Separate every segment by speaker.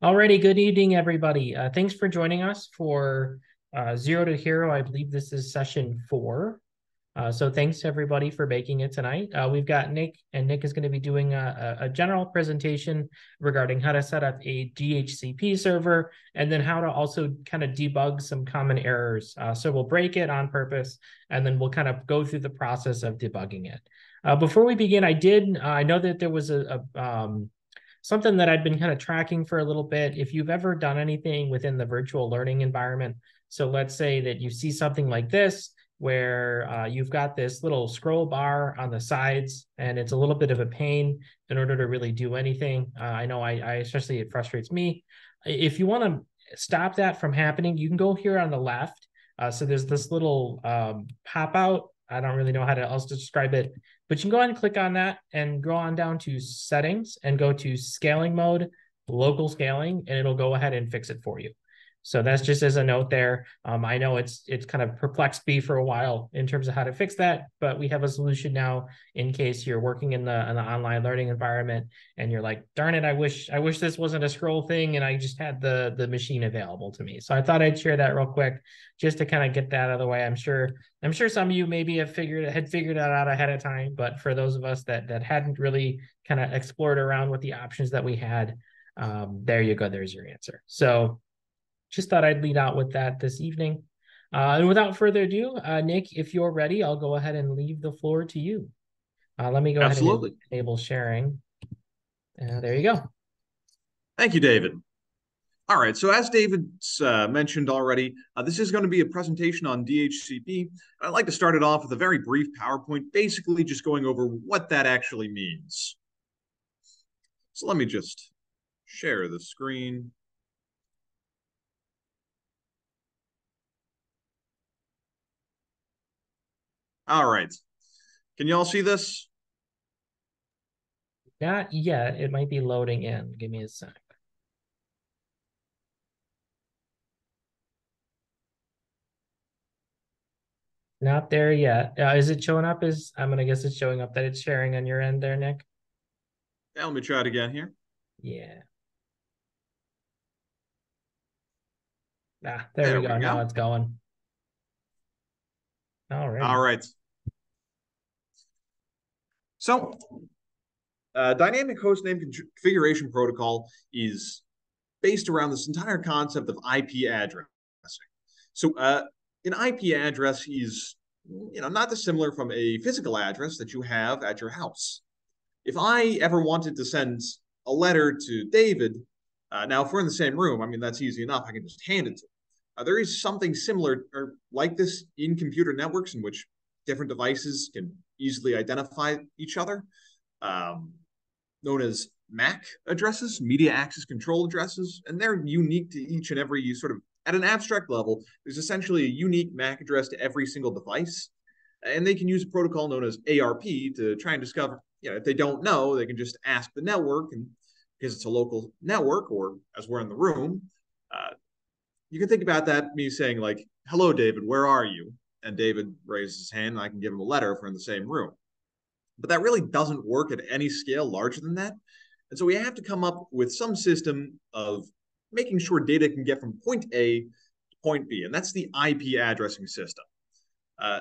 Speaker 1: Alrighty, good evening, everybody. Uh, thanks for joining us for uh, Zero to Hero. I believe this is session four. Uh, so thanks everybody for making it tonight. Uh, we've got Nick, and Nick is going to be doing a, a, general presentation regarding how to set up a DHCP server and then how to also kind of debug some common errors. Uh, so we'll break it on purpose, and then we'll kind of go through the process of debugging it. Uh, before we begin, I did, I know that there was a, a um, something that I'd been kind of tracking for a little bit. If you've ever done anything within the virtual learning environment, so let's say that you see something like this, where uh, you've got this little scroll bar on the sides and it's a little bit of a pain in order to really do anything. Uh, I know I, I, especially it frustrates me. If you want to stop that from happening, you can go here on the left. Uh, so there's this little um, pop out. I don't really know how to else describe it, but you can go ahead and click on that and go on down to settings and go to scaling mode, local scaling, and it'll go ahead and fix it for you. So that's just as a note there. Um, I know it's it's kind of perplexed me for a while in terms of how to fix that, but we have a solution now in case you're working in the in the online learning environment and you're like, darn it, I wish I wish this wasn't a scroll thing and I just had the the machine available to me. So I thought I'd share that real quick just to kind of get that out of the way. I'm sure I'm sure some of you maybe have figured had figured that out ahead of time, but for those of us that that hadn't really kind of explored around with the options that we had, um, there you go. There's your answer. So just thought I'd lead out with that this evening. Uh, and without further ado, uh, Nick, if you're ready, I'll go ahead and leave the floor to you. Uh, let me go Absolutely. ahead and enable sharing. Uh, there you go.
Speaker 2: Thank you, David. All right, so as David uh, mentioned already, uh, this is going to be a presentation on DHCP. I'd like to start it off with a very brief PowerPoint, basically just going over what that actually means. So let me just share the screen. All right. Can you all see this?
Speaker 1: Not yet. It might be loading in. Give me a sec. Not there yet. Uh, is it showing up? Is I'm gonna guess it's showing up that it's sharing on your end there, Nick.
Speaker 2: Yeah, let me try it again here.
Speaker 1: Yeah. Ah, there, there we, go. we, go. Now it's going. All right.
Speaker 2: All right. So, uh, dynamic host name configuration protocol is based around this entire concept of IP addressing. So, uh, an IP address is, you know, not dissimilar from a physical address that you have at your house. If I ever wanted to send a letter to David, uh, now if we're in the same room, I mean that's easy enough. I can just hand it to him. Uh, there is something similar or like this in computer networks in which different devices can easily identify each other, um, known as MAC addresses, media access control addresses, and they're unique to each and every sort of at an abstract level. There's essentially a unique MAC address to every single device, and they can use a protocol known as ARP to try and discover. You know, if they don't know, they can just ask the network, and because it's a local network, or as we're in the room, uh, you can think about that me saying like, "Hello, David, where are you?" And David raises his hand, and I can give him a letter if we're in the same room. But that really doesn't work at any scale larger than that. And so we have to come up with some system of making sure data can get from point A to point B, and that's the IP addressing system. Uh,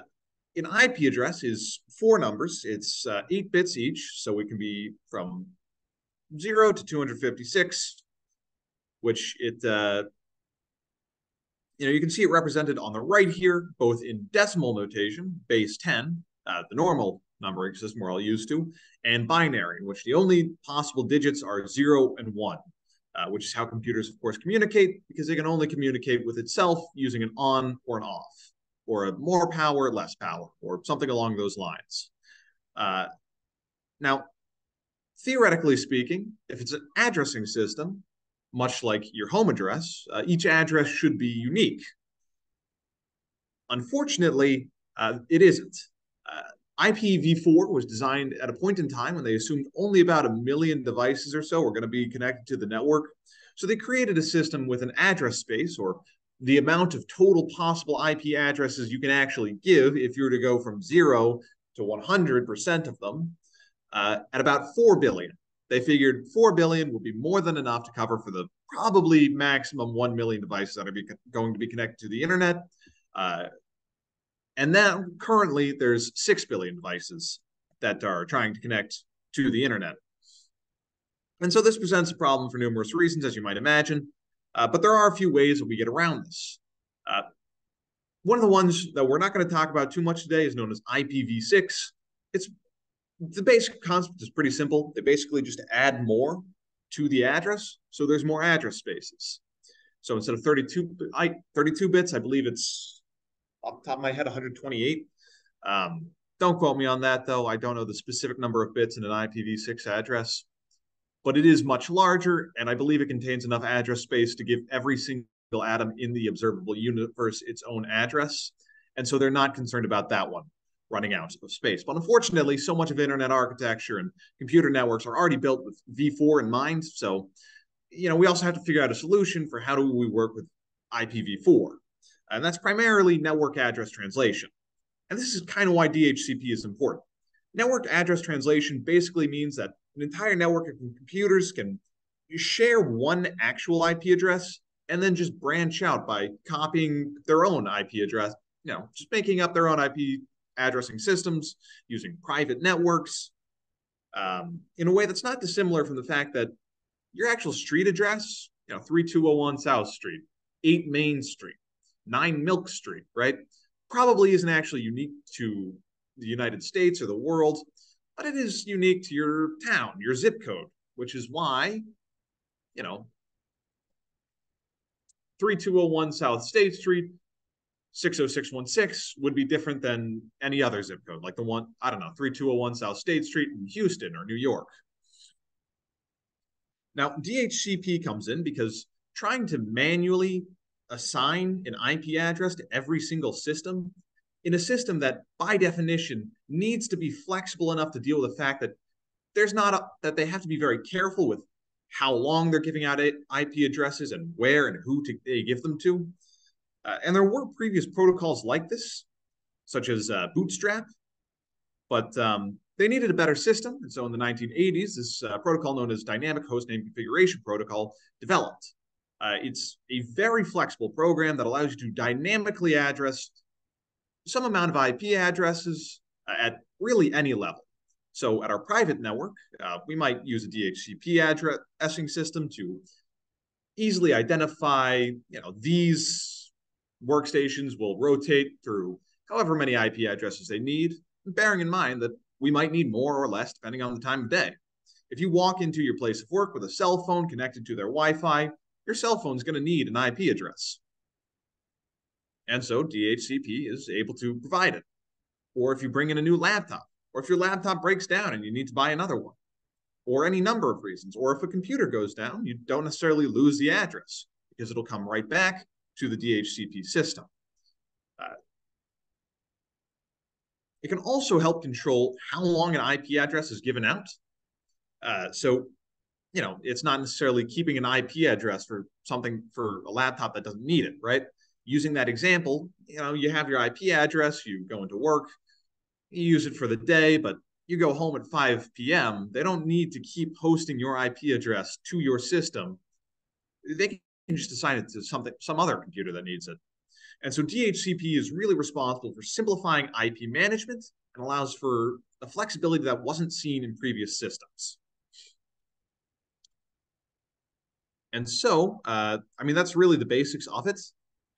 Speaker 2: an IP address is four numbers. It's uh, eight bits each, so it can be from zero to 256, which it uh, you know, you can see it represented on the right here, both in decimal notation, base 10, uh, the normal numbering system we're all used to, and binary, in which the only possible digits are zero and one, uh, which is how computers, of course, communicate, because they can only communicate with itself using an on or an off, or a more power, less power, or something along those lines. Uh, now, theoretically speaking, if it's an addressing system, much like your home address, uh, each address should be unique. Unfortunately, uh, it isn't. Uh, IPv4 was designed at a point in time when they assumed only about a million devices or so were going to be connected to the network. So they created a system with an address space or the amount of total possible IP addresses you can actually give if you were to go from zero to 100% of them uh, at about 4 billion. They figured 4 billion would be more than enough to cover for the probably maximum 1 million devices that are be, going to be connected to the internet. Uh, and then currently there's 6 billion devices that are trying to connect to the internet. And so this presents a problem for numerous reasons, as you might imagine. Uh, but there are a few ways that we get around this. Uh, one of the ones that we're not going to talk about too much today is known as IPv6. It's the basic concept is pretty simple. They basically just add more to the address, so there's more address spaces. So instead of 32, I, 32 bits, I believe it's off the top of my head 128. Um, don't quote me on that though. I don't know the specific number of bits in an IPv6 address, but it is much larger, and I believe it contains enough address space to give every single atom in the observable universe its own address. And so they're not concerned about that one running out of space. But unfortunately, so much of internet architecture and computer networks are already built with v4 in mind. So, you know, we also have to figure out a solution for how do we work with IPv4. And that's primarily network address translation. And this is kind of why DHCP is important. Network address translation basically means that an entire network of computers can share one actual IP address and then just branch out by copying their own IP address, you know, just making up their own IP addressing systems, using private networks, um, in a way that's not dissimilar from the fact that your actual street address, you know, 3201 South Street, 8 Main Street, 9 Milk Street, right, probably isn't actually unique to the United States or the world, but it is unique to your town, your zip code, which is why, you know, 3201 South State Street 60616 would be different than any other zip code, like the one, I don't know, 3201 South State Street in Houston or New York. Now, DHCP comes in because trying to manually assign an IP address to every single system in a system that by definition needs to be flexible enough to deal with the fact that there's not a, that they have to be very careful with how long they're giving out IP addresses and where and who to, they give them to. Uh, and there were previous protocols like this, such as uh, Bootstrap, but um, they needed a better system. And so in the 1980s, this uh, protocol known as Dynamic Hostname Configuration Protocol developed. Uh, it's a very flexible program that allows you to dynamically address some amount of IP addresses uh, at really any level. So at our private network, uh, we might use a DHCP addressing system to easily identify, you know, these workstations will rotate through however many IP addresses they need, bearing in mind that we might need more or less depending on the time of day. If you walk into your place of work with a cell phone connected to their Wi Fi, your cell phone is going to need an IP address. And so DHCP is able to provide it. Or if you bring in a new laptop, or if your laptop breaks down and you need to buy another one, or any number of reasons, or if a computer goes down, you don't necessarily lose the address because it'll come right back to the DHCP system. Uh, it can also help control how long an IP address is given out. Uh, so, you know, it's not necessarily keeping an IP address for something for a laptop that doesn't need it, right? Using that example, you know, you have your IP address, you go into work, you use it for the day, but you go home at 5 p.m., they don't need to keep hosting your IP address to your system. They can just assign it to something, some other computer that needs it. And so DHCP is really responsible for simplifying IP management and allows for a flexibility that wasn't seen in previous systems. And so, uh, I mean, that's really the basics of it.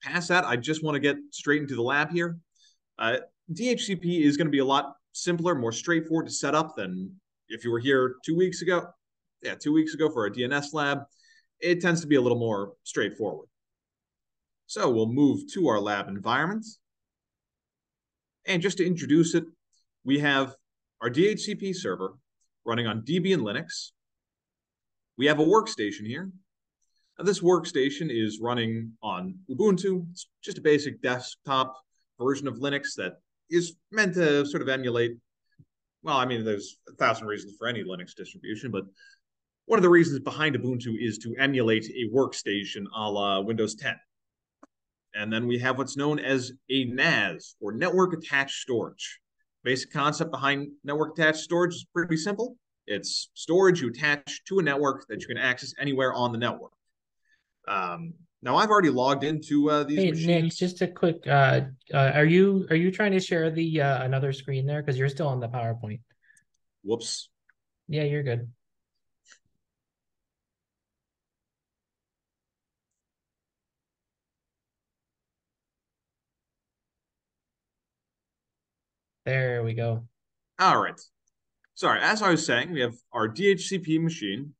Speaker 2: Past that, I just want to get straight into the lab here. Uh, DHCP is going to be a lot simpler, more straightforward to set up than if you were here two weeks ago. Yeah, two weeks ago for our DNS lab it tends to be a little more straightforward. So we'll move to our lab environment. And just to introduce it, we have our DHCP server running on Debian Linux. We have a workstation here. Now, this workstation is running on Ubuntu. It's just a basic desktop version of Linux that is meant to sort of emulate. Well, I mean, there's a thousand reasons for any Linux distribution, but one of the reasons behind Ubuntu is to emulate a workstation a la Windows 10. And then we have what's known as a NAS, or Network Attached Storage. Basic concept behind network attached storage is pretty simple. It's storage you attach to a network that you can access anywhere on the network. Um, now I've already logged into uh, these
Speaker 1: Hey,
Speaker 2: machines.
Speaker 1: Nick, just a quick, uh, uh, are you, are you trying to share the, uh, another screen there? Because you're still on the PowerPoint.
Speaker 2: Whoops.
Speaker 1: Yeah, you're good. There we go.
Speaker 2: All right. Sorry, as I was saying, we have our DHCP machine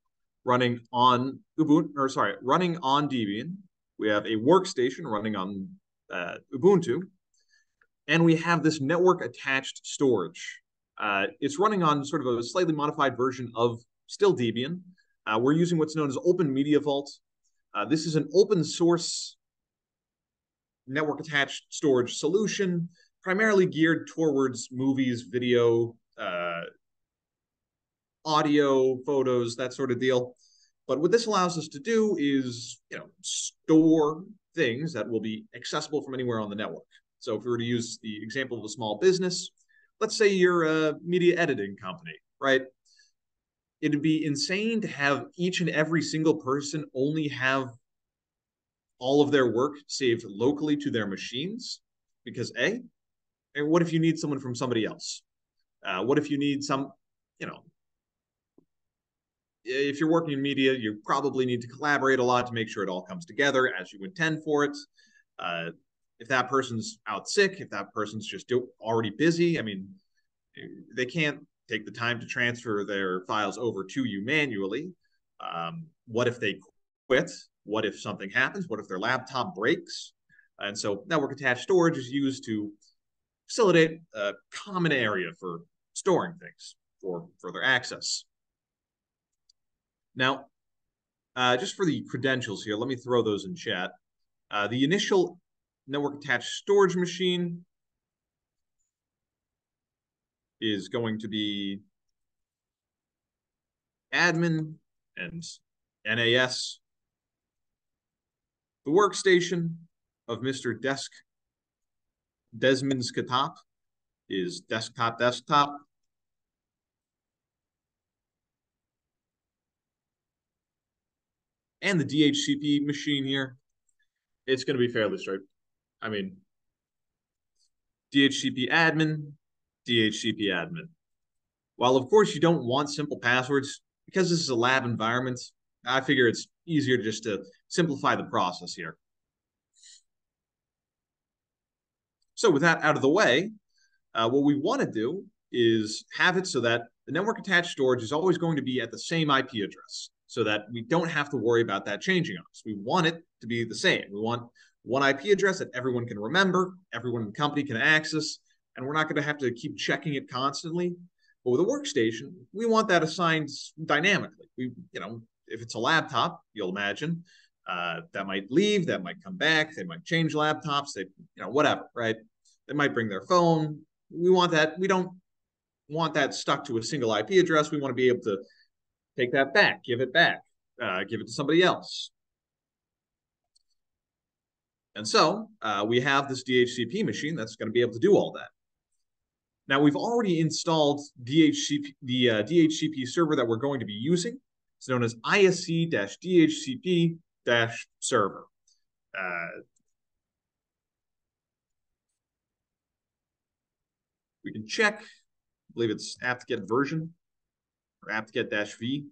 Speaker 2: running on Ubuntu, or sorry, running on Debian. We have a workstation running on uh, Ubuntu, and we have this network attached storage. Uh, it's running on sort of a slightly modified version of still Debian. Uh, we're using what's known as Open Media Vault. Uh, this is an open source network attached storage solution, primarily geared towards movies, video, uh, audio, photos, that sort of deal. But what this allows us to do is, you know, store things that will be accessible from anywhere on the network. So if we were to use the example of a small business, let's say you're a media editing company, right? It'd be insane to have each and every single person only have all of their work saved locally to their machines because A, and what if you need someone from somebody else? Uh, what if you need some, you know, if you're working in media, you probably need to collaborate a lot to make sure it all comes together as you intend for it. Uh, if that person's out sick, if that person's just already busy, I mean, they can't take the time to transfer their files over to you manually. Um, what if they quit? What if something happens? What if their laptop breaks? And so network attached storage is used to facilitate a common area for storing things for further access. Now, uh, just for the credentials here, let me throw those in chat. Uh, the initial network attached storage machine is going to be admin and NAS. The workstation of Mr. Desk Desmond Skatop is desktop desktop. and the DHCP machine here, it's going to be fairly straight. I mean, DHCP admin, DHCP admin. While of course you don't want simple passwords, because this is a lab environment, I figure it's easier just to simplify the process here. So with that out of the way, uh, what we want to do is have it so that the network attached storage is always going to be at the same IP address so that we don't have to worry about that changing on us. We want it to be the same. We want one IP address that everyone can remember, everyone in the company can access, and we're not going to have to keep checking it constantly. But with a workstation, we want that assigned dynamically. We, you know, if it's a laptop, you'll imagine uh, that might leave, that might come back, they might change laptops, they, you know, whatever, right? They might bring their phone. We want that. We don't want that stuck to a single IP address. We want to be able to take that back, give it back, uh, give it to somebody else. And so uh, we have this DHCP machine that's going to be able to do all that. Now we've already installed DHCP, the uh, DHCP server that we're going to be using. It's known as ISC-DHCP-server. Uh, we can check, I believe it's apt-get version or apt-get dash v.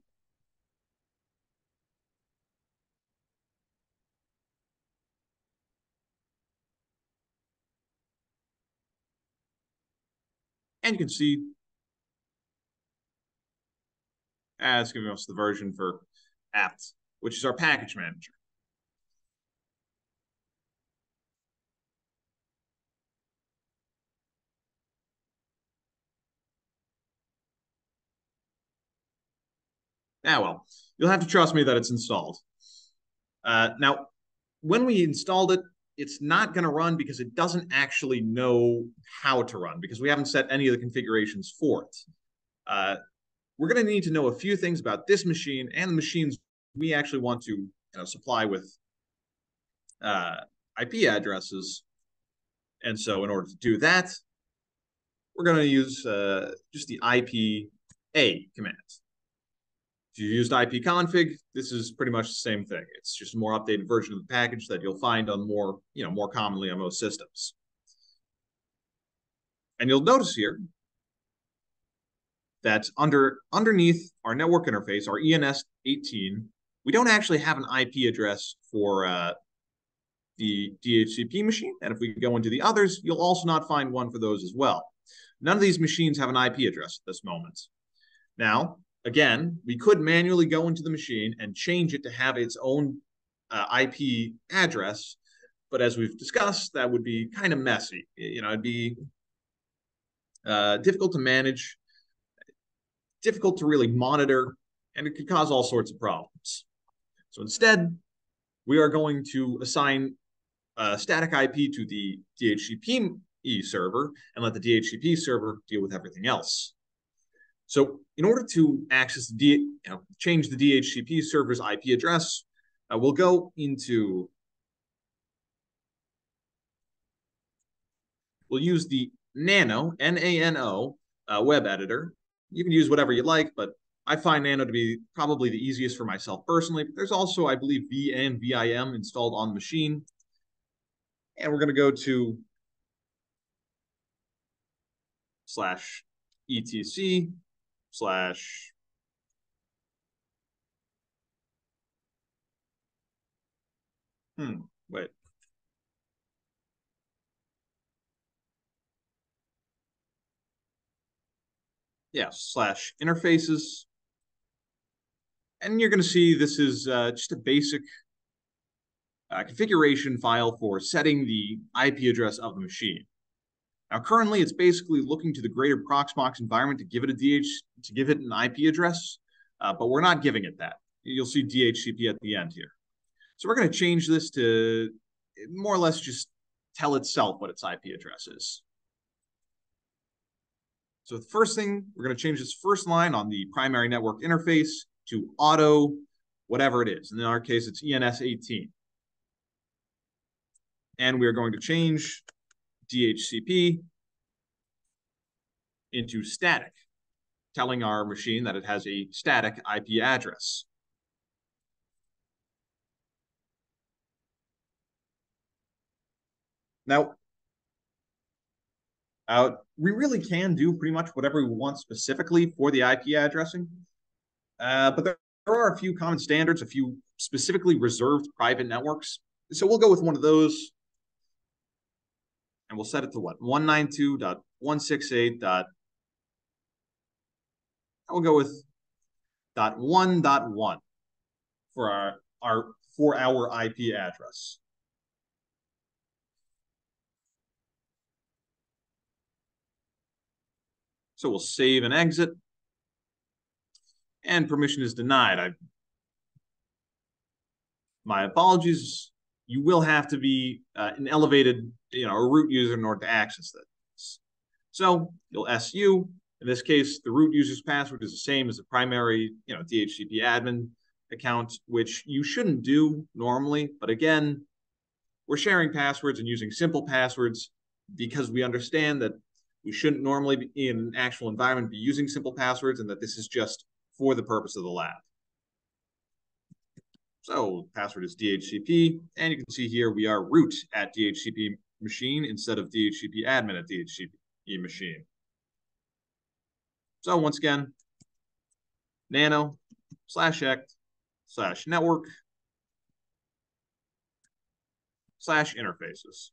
Speaker 2: And you can see it's giving us the version for apt, which is our package manager. Ah, well, you'll have to trust me that it's installed. Uh, now, when we installed it, it's not going to run because it doesn't actually know how to run because we haven't set any of the configurations for it. Uh, we're going to need to know a few things about this machine and the machines we actually want to you know, supply with uh, IP addresses. And so in order to do that, we're going to use uh, just the IPA command. If you used ipconfig, this is pretty much the same thing. It's just a more updated version of the package that you'll find on more, you know, more commonly on most systems. And you'll notice here that under underneath our network interface, our ENS18, we don't actually have an IP address for uh, the DHCP machine. And if we go into the others, you'll also not find one for those as well. None of these machines have an IP address at this moment. Now, again, we could manually go into the machine and change it to have its own uh, IP address. But as we've discussed, that would be kind of messy. You know, it'd be uh, difficult to manage, difficult to really monitor, and it could cause all sorts of problems. So instead, we are going to assign a static IP to the DHCP server and let the DHCP server deal with everything else. So in order to access the D, you know, change the DHCP server's IP address, uh, we'll go into, we'll use the Nano, N-A-N-O, uh, web editor. You can use whatever you like, but I find Nano to be probably the easiest for myself personally. But there's also, I believe, V and VIM installed on the machine. And we're going to go to slash etc slash hmm wait yeah slash interfaces and you're going to see this is uh, just a basic uh, configuration file for setting the IP address of the machine. Now, currently, it's basically looking to the greater Proxmox environment to give it a DH to give it an IP address, uh, but we're not giving it that. You'll see DHCP at the end here. So we're going to change this to more or less just tell itself what its IP address is. So the first thing, we're going to change this first line on the primary network interface to auto whatever it is. And in our case, it's ENS18. And we are going to change DHCP into static, telling our machine that it has a static IP address. Now, uh, we really can do pretty much whatever we want specifically for the IP addressing, uh, but there, there are a few common standards, a few specifically reserved private networks. So we'll go with one of those and we'll set it to what? 192.168. Dot, we'll go with dot one dot one for our, our for our IP address. So we'll save and exit. And permission is denied. I, my apologies you will have to be uh, an elevated, you know, a root user in order to access this. So you'll SU. In this case, the root user's password is the same as the primary, you know, DHCP admin account, which you shouldn't do normally. But again, we're sharing passwords and using simple passwords because we understand that we shouldn't normally be in an actual environment be using simple passwords and that this is just for the purpose of the lab. So password is DHCP, and you can see here we are root at DHCP machine instead of DHCP admin at DHCP machine. So once again, nano slash ect slash network slash interfaces.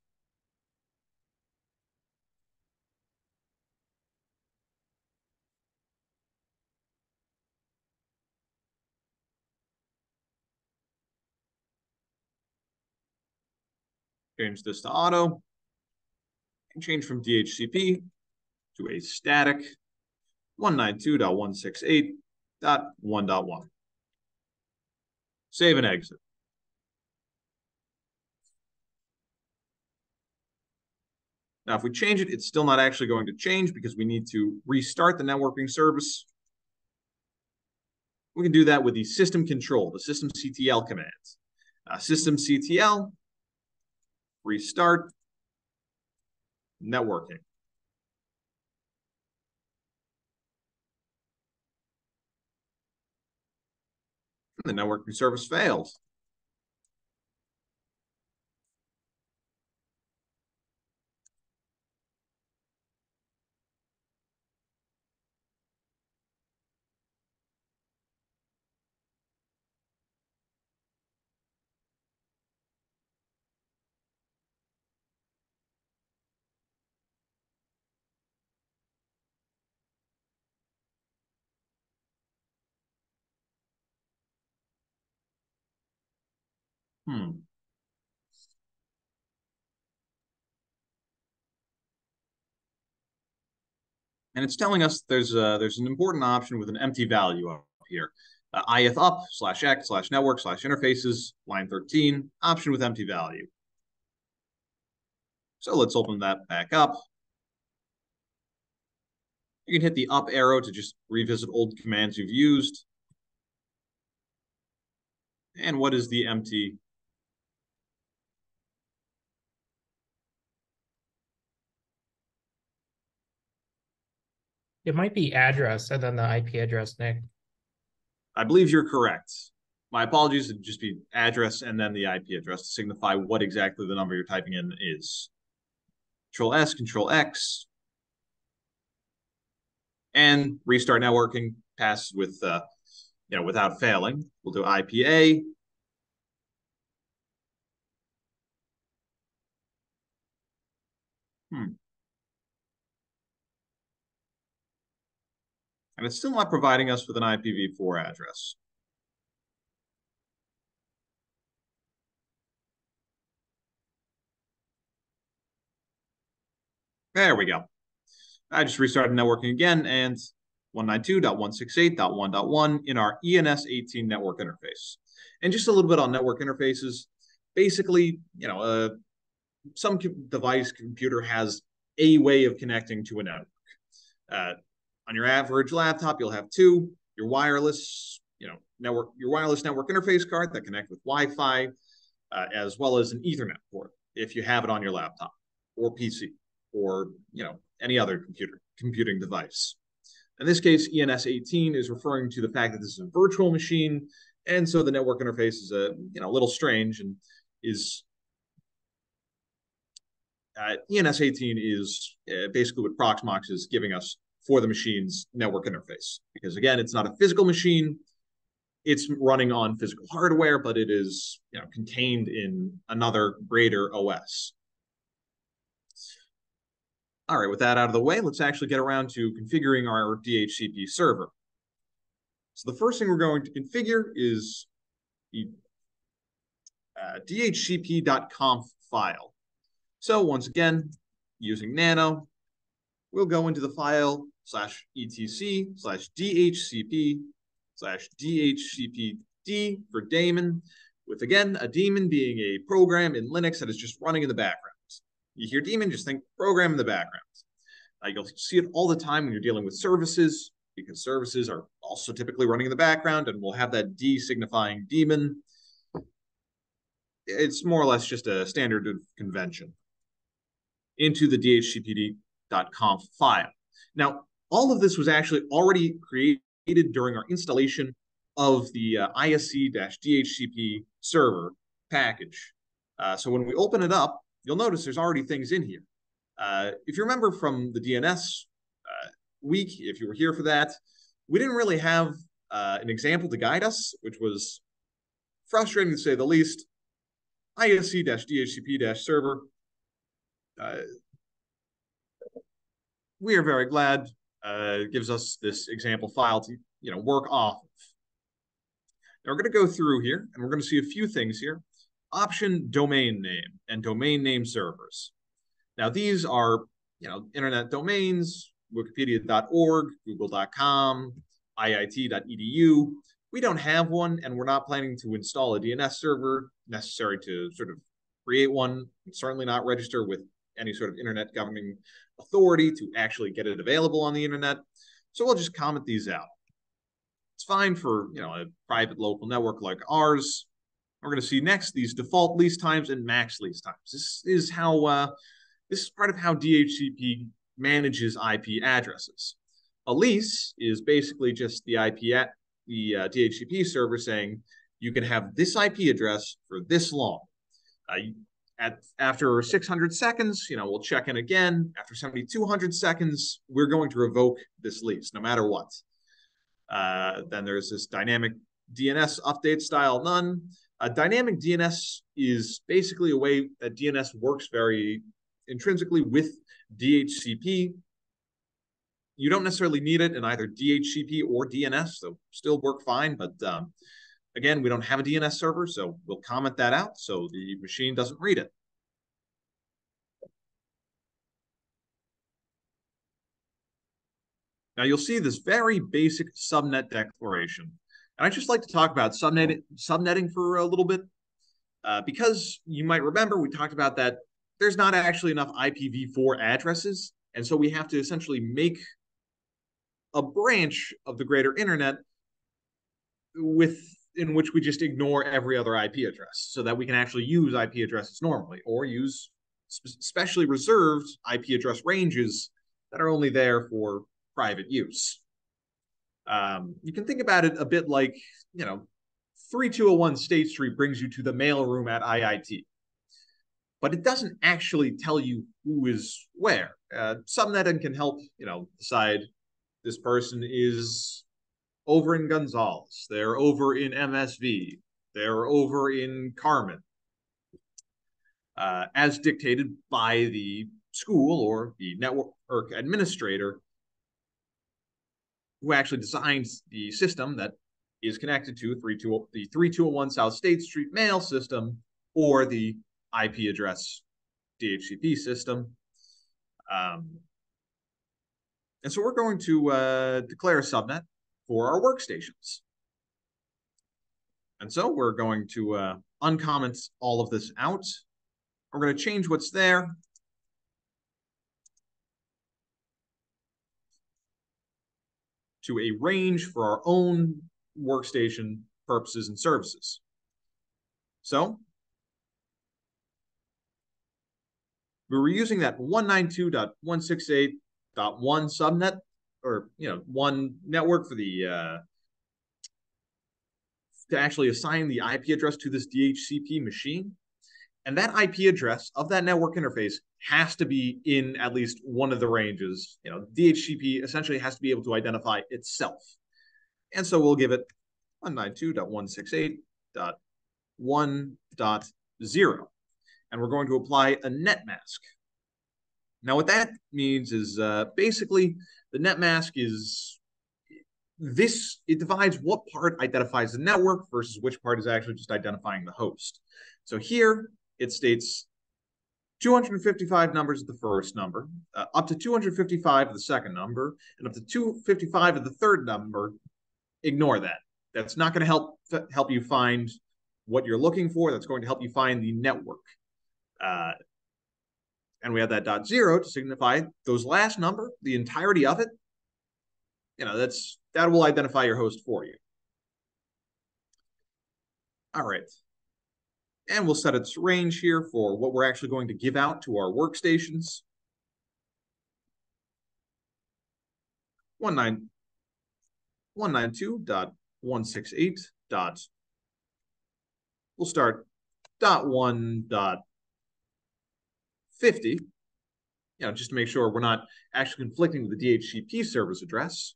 Speaker 2: Change this to auto, and change from DHCP to a static 192.168.1.1. Save and exit. Now, if we change it, it's still not actually going to change because we need to restart the networking service. We can do that with the system control, the systemctl command. Uh, systemctl restart, networking. The networking service failed. Hmm. And it's telling us there's a, there's an important option with an empty value up here. Uh, up slash x slash network slash interfaces, line 13, option with empty value. So let's open that back up. You can hit the up arrow to just revisit old commands you've used. And what is the empty
Speaker 1: It might be address and then the IP address, Nick.
Speaker 2: I believe you're correct. My apologies. It'd just be address and then the IP address to signify what exactly the number you're typing in is. Control S, Control X, and restart networking. Pass with, uh, you know, without failing. We'll do IPA. Hmm. And it's still not providing us with an IPv4 address. There we go. I just restarted networking again and 192.168.1.1 in our ENS18 network interface. And just a little bit on network interfaces. Basically, you know, uh, some device computer has a way of connecting to a network. Uh, on your average laptop, you'll have two, your wireless, you know, network, your wireless network interface card that connect with Wi-Fi, uh, as well as an Ethernet port if you have it on your laptop or PC or you know any other computer computing device. In this case, ENS18 is referring to the fact that this is a virtual machine, and so the network interface is a you know a little strange and is uh, ENS18 is uh, basically what Proxmox is giving us for the machine's network interface. Because again, it's not a physical machine. It's running on physical hardware, but it is you know, contained in another greater OS. All right, with that out of the way, let's actually get around to configuring our DHCP server. So the first thing we're going to configure is the uh, dhcp.conf file. So once again, using Nano, we'll go into the file slash etc slash dhcp slash dhcpd for daemon, with again, a daemon being a program in Linux that is just running in the background. You hear daemon, just think program in the background. Uh, you'll see it all the time when you're dealing with services, because services are also typically running in the background, and we'll have that D signifying daemon. It's more or less just a standard convention into the dhcpd.conf file. Now, all of this was actually already created during our installation of the uh, ISC-DHCP server package. Uh, so when we open it up, you'll notice there's already things in here. Uh, if you remember from the DNS uh, week, if you were here for that, we didn't really have uh, an example to guide us, which was frustrating to say the least. ISC-DHCP-server. Uh, we are very glad uh, gives us this example file to you know work off of. Now we're going to go through here and we're going to see a few things here. Option domain name and domain name servers. Now these are you know internet domains, wikipedia.org, google.com, iit.edu. We don't have one and we're not planning to install a DNS server necessary to sort of create one, certainly not register with any sort of internet governing authority to actually get it available on the internet. So we'll just comment these out. It's fine for you know a private local network like ours. We're going to see next these default lease times and max lease times. This is how uh, this is part of how DHCP manages IP addresses. A lease is basically just the IP at the uh, DHCP server saying you can have this IP address for this long. Uh, at after 600 seconds, you know, we'll check in again. After 7,200 seconds, we're going to revoke this lease, no matter what. Uh, then there's this dynamic DNS update style none. A dynamic DNS is basically a way that DNS works very intrinsically with DHCP. You don't necessarily need it in either DHCP or DNS, so still work fine. But um, again, we don't have a DNS server, so we'll comment that out so the machine doesn't read it. Now you'll see this very basic subnet declaration. And I'd just like to talk about subnet, subnetting for a little bit. Uh, because you might remember we talked about that there's not actually enough IPv4 addresses. And so we have to essentially make a branch of the greater internet with in which we just ignore every other IP address so that we can actually use IP addresses normally or use specially reserved IP address ranges that are only there for private use. Um, you can think about it a bit like, you know, 3201 State Street brings you to the mailroom at IIT, but it doesn't actually tell you who is where. Uh, subnetting can help, you know, decide this person is over in Gunsaulus, they're over in MSV, they're over in Carman, uh, as dictated by the school or the network administrator who actually designs the system that is connected to 32, the 3201 South State Street mail system or the IP address DHCP system. Um, and so we're going to uh, declare a subnet for our workstations. And so we're going to uh, uncomment all of this out. We're going to change what's there to a range for our own workstation purposes and services. So we were using that 192.168.1 subnet or you know one network for the uh, to actually assign the IP address to this DHCP machine. And that IP address of that network interface has to be in at least one of the ranges. You know, DHCP essentially has to be able to identify itself. And so we'll give it 192.168.1.0. And we're going to apply a net mask. Now, what that means is uh, basically the net mask is this, it divides what part identifies the network versus which part is actually just identifying the host. So here it states 255 numbers of the first number, uh, up to 255 of the second number, and up to 255 of the third number. Ignore that. That's not going to help help you find what you're looking for. That's going to help you find the network. Uh, and we have that dot zero to signify those last number, the entirety of it. You know, that's that will identify your host for you. All right. And we'll set its range here for what we're actually going to give out to our workstations. 192.168. Dot, we'll start dot one dot 50, you know, just to make sure we're not actually conflicting with the DHCP service address,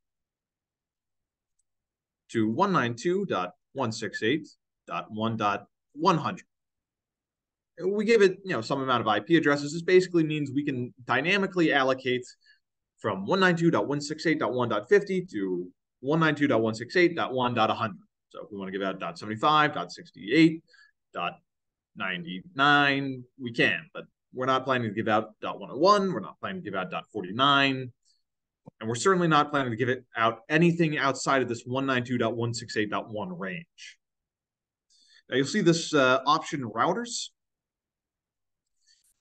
Speaker 2: to 192.168.1.100 we give it you know some amount of IP addresses. This basically means we can dynamically allocate from 192.168.1.50 to 192.168.1.100. So if we want to give out .75, .68, .99, we can, but we're not planning to give out .101. We're not planning to give out .49. And we're certainly not planning to give it out anything outside of this 192.168.1 range. Now you'll see this uh, option routers.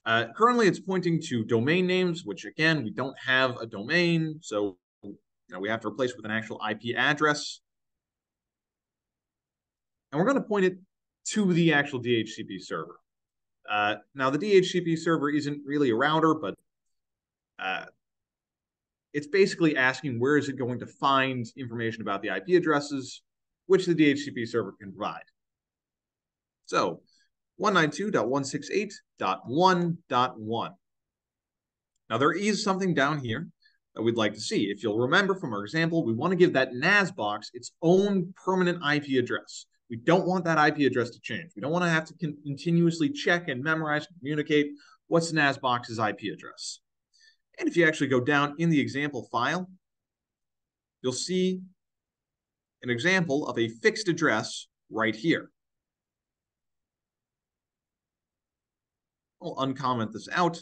Speaker 2: Uh, currently, it's pointing to domain names, which again, we don't have a domain. So you know, we have to replace with an actual IP address. And we're going to point it to the actual DHCP server. Uh, now, the DHCP server isn't really a router, but uh, it's basically asking where is it going to find information about the IP addresses which the DHCP server can provide. So 192.168.1.1. Now there is something down here that we'd like to see. If you'll remember from our example, we want to give that NAS box its own permanent IP address. We don't want that IP address to change. We don't want to have to continuously check and memorize and communicate what's the NAS box's IP address. And if you actually go down in the example file, you'll see an example of a fixed address right here. I'll uncomment this out.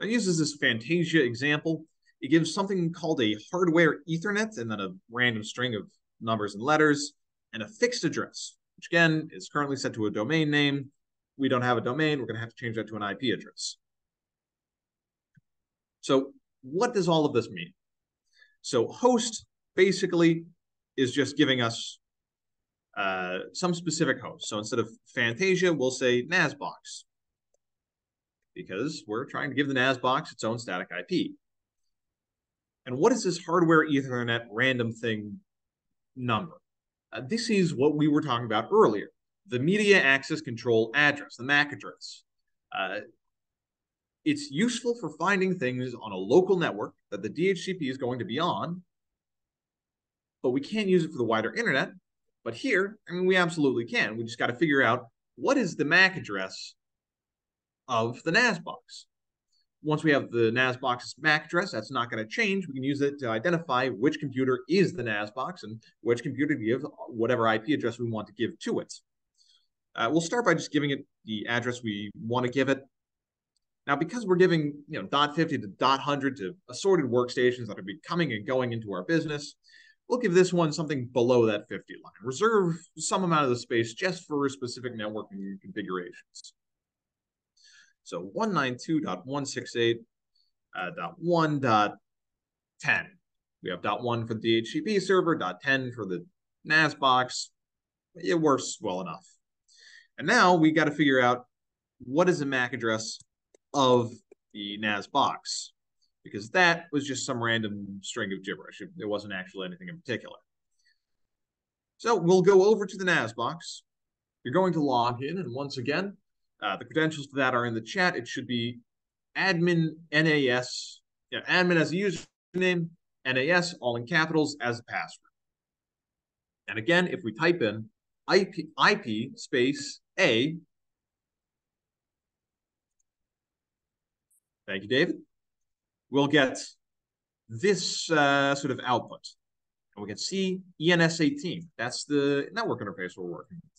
Speaker 2: It uses this Fantasia example. It gives something called a hardware Ethernet and then a random string of numbers and letters and a fixed address, which again is currently set to a domain name. We don't have a domain. We're going to have to change that to an IP address. So what does all of this mean? So host basically is just giving us uh, some specific host. So instead of Fantasia, we'll say NASBox because we're trying to give the NAS box its own static IP. And what is this hardware Ethernet random thing number? Uh, this is what we were talking about earlier, the media access control address, the MAC address. Uh, it's useful for finding things on a local network that the DHCP is going to be on, but we can't use it for the wider internet. But here, I mean, we absolutely can. We just got to figure out what is the MAC address of the NAS box. Once we have the NAS box's MAC address, that's not going to change. We can use it to identify which computer is the NAS box and which computer to give whatever IP address we want to give to it. Uh, we'll start by just giving it the address we want to give it. Now, because we're giving you know dot 50 to dot 100 to assorted workstations that are be coming and going into our business, we'll give this one something below that 50 line. Reserve some amount of the space just for specific networking configurations. So 192.168.1.10. Uh, we have dot one for the DHCP server, dot 10 for the NAS box. It works well enough. And now we got to figure out what is the MAC address of the NAS box, because that was just some random string of gibberish. It wasn't actually anything in particular. So we'll go over to the NAS box. You're going to log in, and once again, uh, the credentials for that are in the chat. It should be admin NAS, admin as a username, NAS, all in capitals, as a password. And again, if we type in IP, IP space A, thank you, David, we'll get this uh, sort of output. And we can see ENS18. That's the network interface we're working with.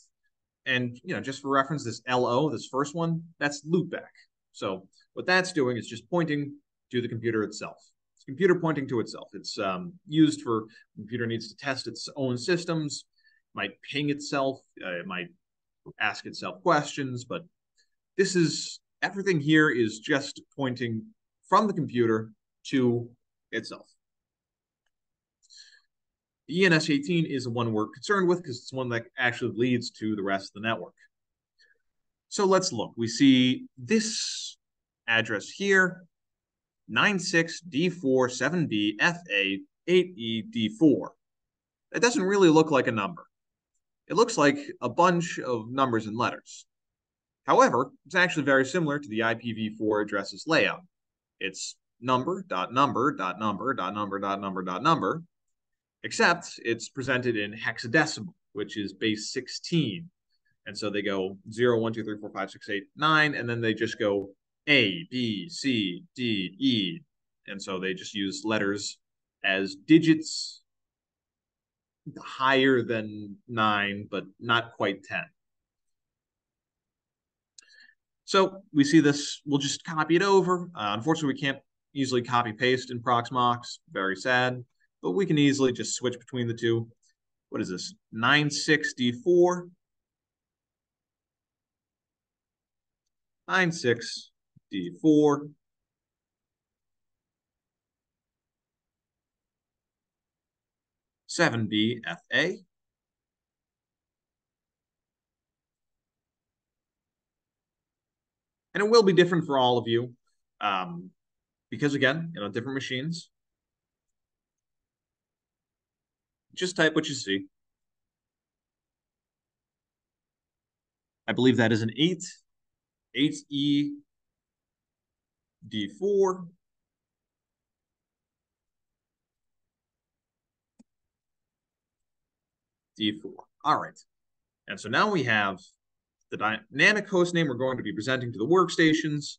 Speaker 2: And you know, just for reference, this LO, this first one, that's loopback. So what that's doing is just pointing to the computer itself. It's computer pointing to itself. It's um, used for computer needs to test its own systems, might ping itself, uh, it might ask itself questions, but this is everything here is just pointing from the computer to itself. The ENS18 is the one we're concerned with because it's one that actually leads to the rest of the network. So let's look. We see this address here, 96D47B FA8ED4. That doesn't really look like a number. It looks like a bunch of numbers and letters. However, it's actually very similar to the IPv4 addresses layout. It's number dot number dot number dot number dot number dot number except it's presented in hexadecimal, which is base 16. And so they go 0, 1, 2, 3, 4, 5, 6, 8, 9, and then they just go A, B, C, D, E. And so they just use letters as digits higher than 9, but not quite 10. So we see this, we'll just copy it over. Uh, unfortunately, we can't easily copy paste in Proxmox. Very sad but we can easily just switch between the two. What is this? 964. 96D4. Seven B F A. And it will be different for all of you. Um, because again, you know, different machines, just type what you see. I believe that is an 8, 8E D4. D4. All right. And so now we have the dynamic host name we're going to be presenting to the workstations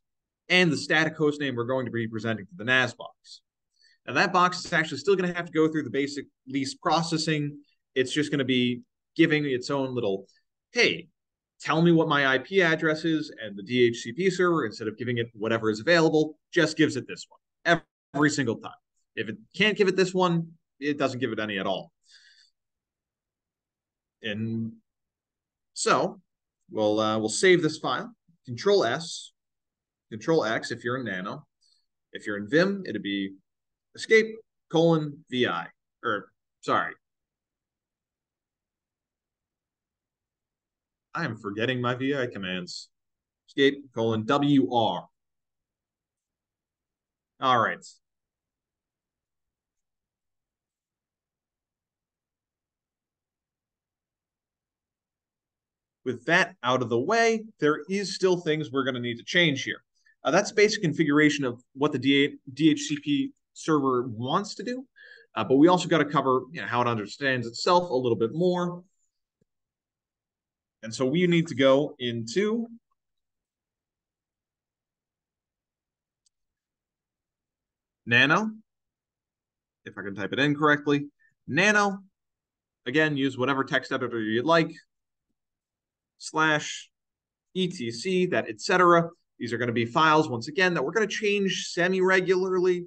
Speaker 2: and the static host name we're going to be presenting to the NAS box. Now that box is actually still going to have to go through the basic lease processing. It's just going to be giving its own little, hey, tell me what my IP address is, and the DHCP server, instead of giving it whatever is available, just gives it this one every, every single time. If it can't give it this one, it doesn't give it any at all. And so we'll uh, we'll save this file. Control S, Control X if you're in Nano. If you're in Vim, it'd be escape colon VI or sorry. I am forgetting my VI commands. Escape colon WR. All right. With that out of the way, there is still things we're going to need to change here. Uh, that's basic configuration of what the DHCP server wants to do. Uh, but we also got to cover you know, how it understands itself a little bit more. And so we need to go into Nano, if I can type it in correctly. Nano, again, use whatever text editor you'd like, slash etc, that etc. These are going to be files, once again, that we're going to change semi-regularly,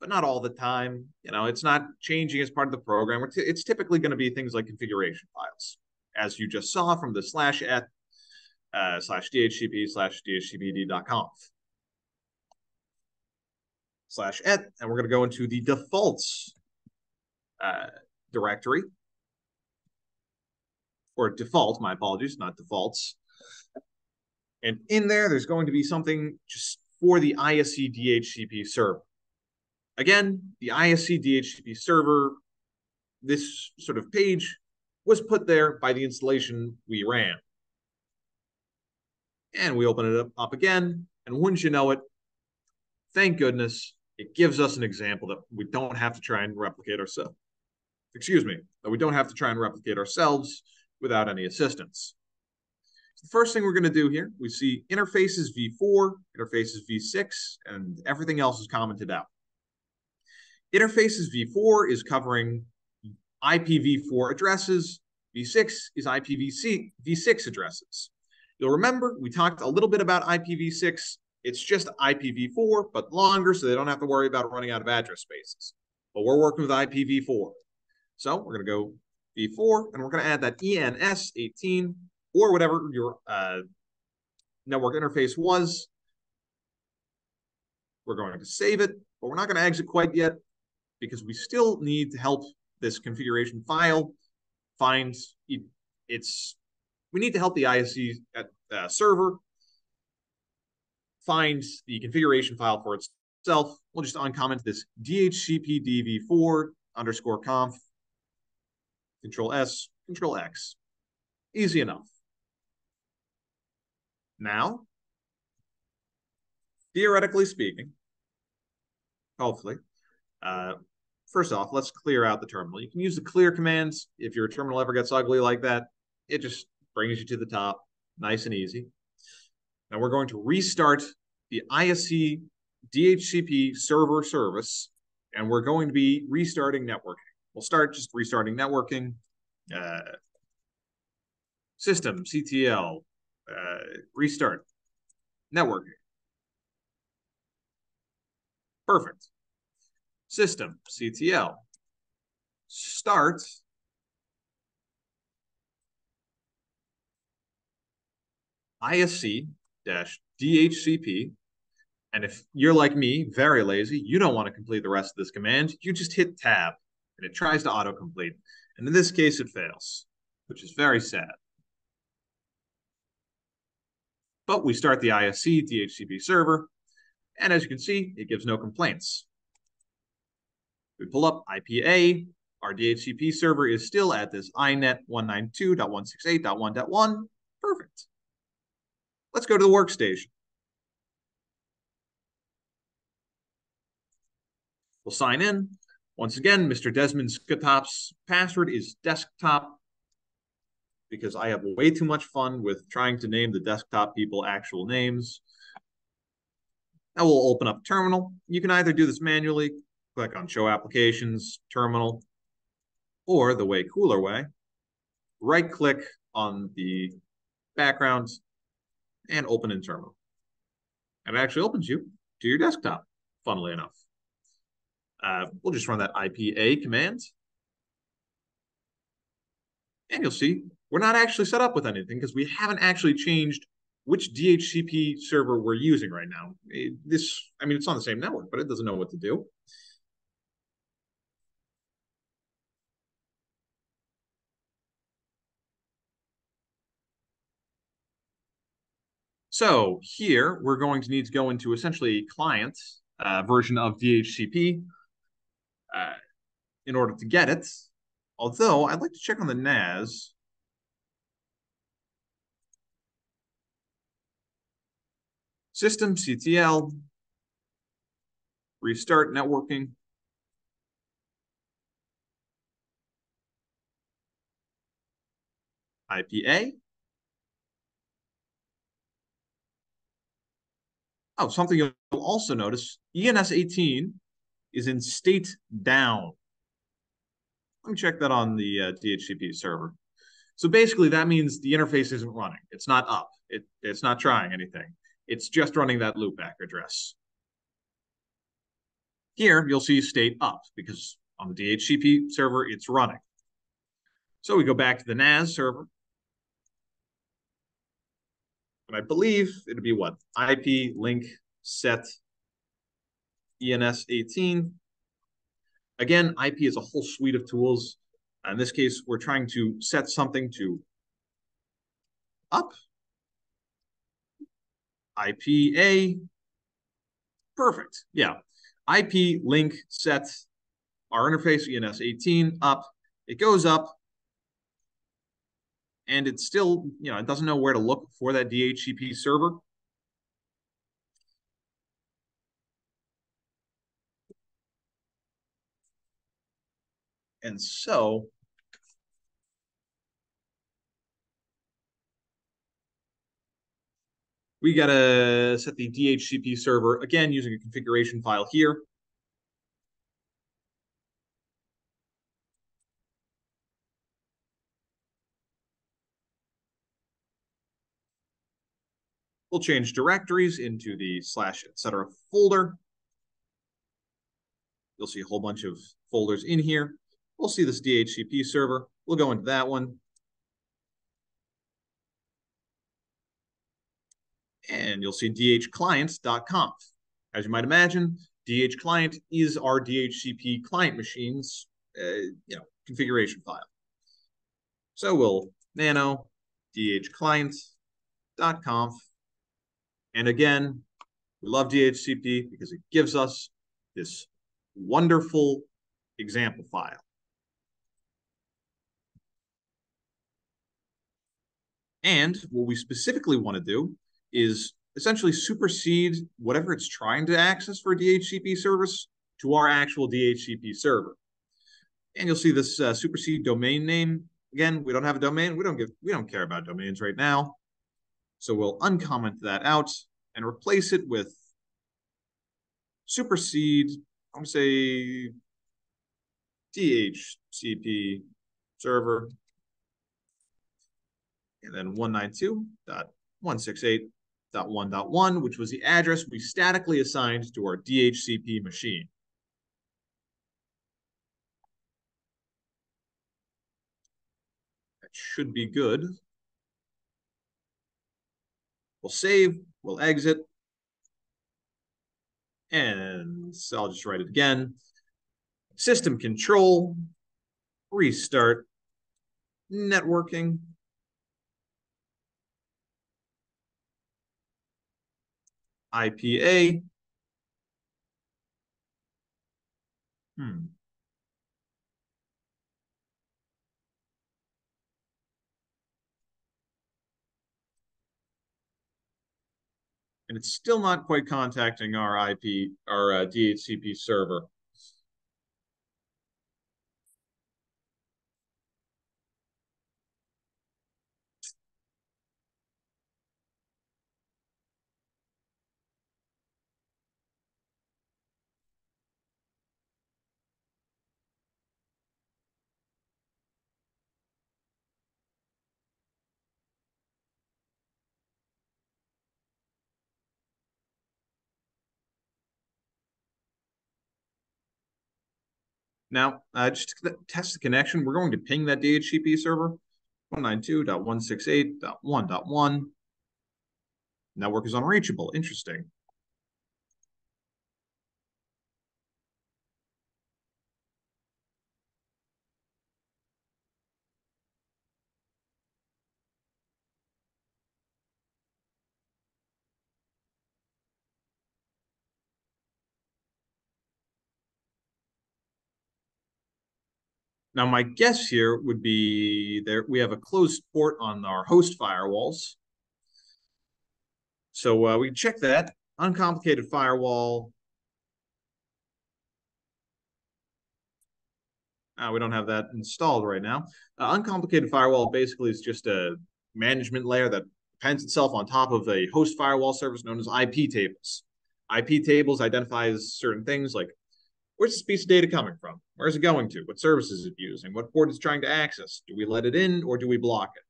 Speaker 2: but not all the time. You know, it's not changing as part of the program. It's typically going to be things like configuration files, as you just saw from the slash at uh, slash dhcp slash dhcpd.conf slash et, and we're going to go into the defaults uh, directory or default, my apologies, not defaults. And in there, there's going to be something just for the ISC DHCP server. Again, the ISC DHCP server, this sort of page was put there by the installation we ran. And we open it up, up again, and wouldn't you know it, thank goodness, it gives us an example that we don't have to try and replicate ourselves. Excuse me, that we don't have to try and replicate ourselves without any assistance. So the first thing we're going to do here, we see interfaces v4, interfaces v6, and everything else is commented out. Interfaces v4 is covering IPv4 addresses. v6 is IPv6 addresses. You'll remember we talked a little bit about IPv6. It's just IPv4, but longer, so they don't have to worry about running out of address spaces. But we're working with IPv4. So we're going to go v4, and we're going to add that ENS18 or whatever your uh, network interface was. We're going to save it, but we're not going to exit quite yet because we still need to help this configuration file find its. We need to help the ISC at, uh, server find the configuration file for itself. We'll just uncomment this dhcpdv4 underscore conf Control S, Control X. Easy enough. Now, theoretically speaking, hopefully, uh, first off, let's clear out the terminal. You can use the clear commands. If your terminal ever gets ugly like that, it just brings you to the top, nice and easy. Now we're going to restart the ISC DHCP server service, and we're going to be restarting networking. We'll start just restarting networking, uh, system, CTL, uh, restart, networking. Perfect. System, CTL, start, ISC dash DHCP. And if you're like me, very lazy, you don't want to complete the rest of this command, you just hit tab and it tries to autocomplete. And in this case, it fails, which is very sad. But we start the ISC DHCP server, and as you can see, it gives no complaints. We pull up IPA, our DHCP server is still at this inet 192.168.1.1. Perfect. Let's go to the workstation. We'll sign in. Once again, Mr. Desmond Skotop's password is desktop because I have way too much fun with trying to name the desktop people actual names. Now we'll open up terminal. You can either do this manually, click on show applications, terminal, or the way cooler way, right click on the background and open in terminal. And it actually opens you to your desktop, funnily enough. Uh, we'll just run that IPA command. And you'll see we're not actually set up with anything because we haven't actually changed which DHCP server we're using right now. It, this, I mean, it's on the same network, but it doesn't know what to do. So here we're going to need to go into essentially client uh, version of DHCP uh, in order to get it. Although I'd like to check on the NAS. System CTL, restart networking. IPA. Oh, something you'll also notice, ENS18 is in state down. Let me check that on the uh, DHCP server. So basically that means the interface isn't running. It's not up. It, it's not trying anything. It's just running that loopback address. Here, you'll see state up because on the DHCP server, it's running. So we go back to the NAS server. And I believe it'd be what? IP link set ENS 18. Again, IP is a whole suite of tools. In this case, we're trying to set something to up. IPA. Perfect. Yeah. IP link set our interface ENS 18 up. It goes up and it's still, you know, it doesn't know where to look for that DHCP server. And so we got to set the DHCP server again using a configuration file here. We'll change directories into the slash etc folder. You'll see a whole bunch of folders in here. We'll see this DHCP server. We'll go into that one. And you'll see dhclients.conf. As you might imagine, dhclient is our DHCP client machine's uh, you know, configuration file. So we'll nano dhclient.conf. And again, we love DHCP because it gives us this wonderful example file. And what we specifically want to do is essentially supersede whatever it's trying to access for DHCP service to our actual DHCP server. And you'll see this uh, supersede domain name. Again, we don't have a domain. We don't give we don't care about domains right now. So we'll uncomment that out and replace it with supersede, I'm say DHCP server and then 192.168.1.1, which was the address we statically assigned to our DHCP machine. That should be good. We'll save, we'll exit, and so I'll just write it again. System control, restart, networking, IPA. Hmm. And it's still not quite contacting our IP, our uh, DHCP server. Now, uh, just to test the connection, we're going to ping that DHCP server 192.168.1.1. Network is unreachable. Interesting. Now, my guess here would be there we have a closed port on our host firewalls. So uh, we check that. Uncomplicated firewall. Uh, we don't have that installed right now. Uh, uncomplicated firewall basically is just a management layer that depends itself on top of a host firewall service known as IP tables. IP tables identifies certain things like Where's this piece of data coming from? Where's it going to? What services is it using? What port is trying to access? Do we let it in or do we block it?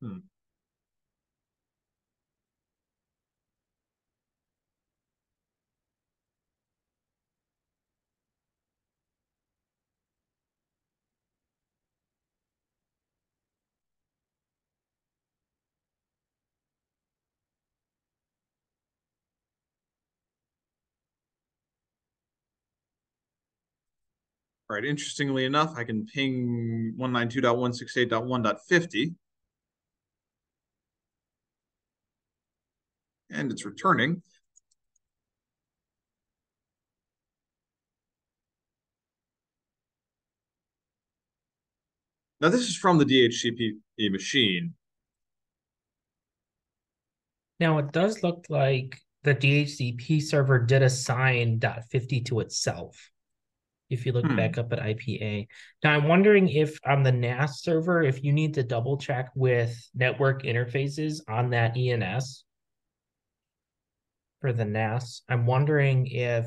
Speaker 2: Hmm. All right, interestingly enough, I can ping 192.168.1.50. And it's returning. Now, this is from the DHCP machine.
Speaker 1: Now, it does look like the DHCP server did assign .50 to itself if you look hmm. back up at IPA. Now I'm wondering if on the NAS server, if you need to double check with network interfaces on that ENS for the NAS, I'm wondering if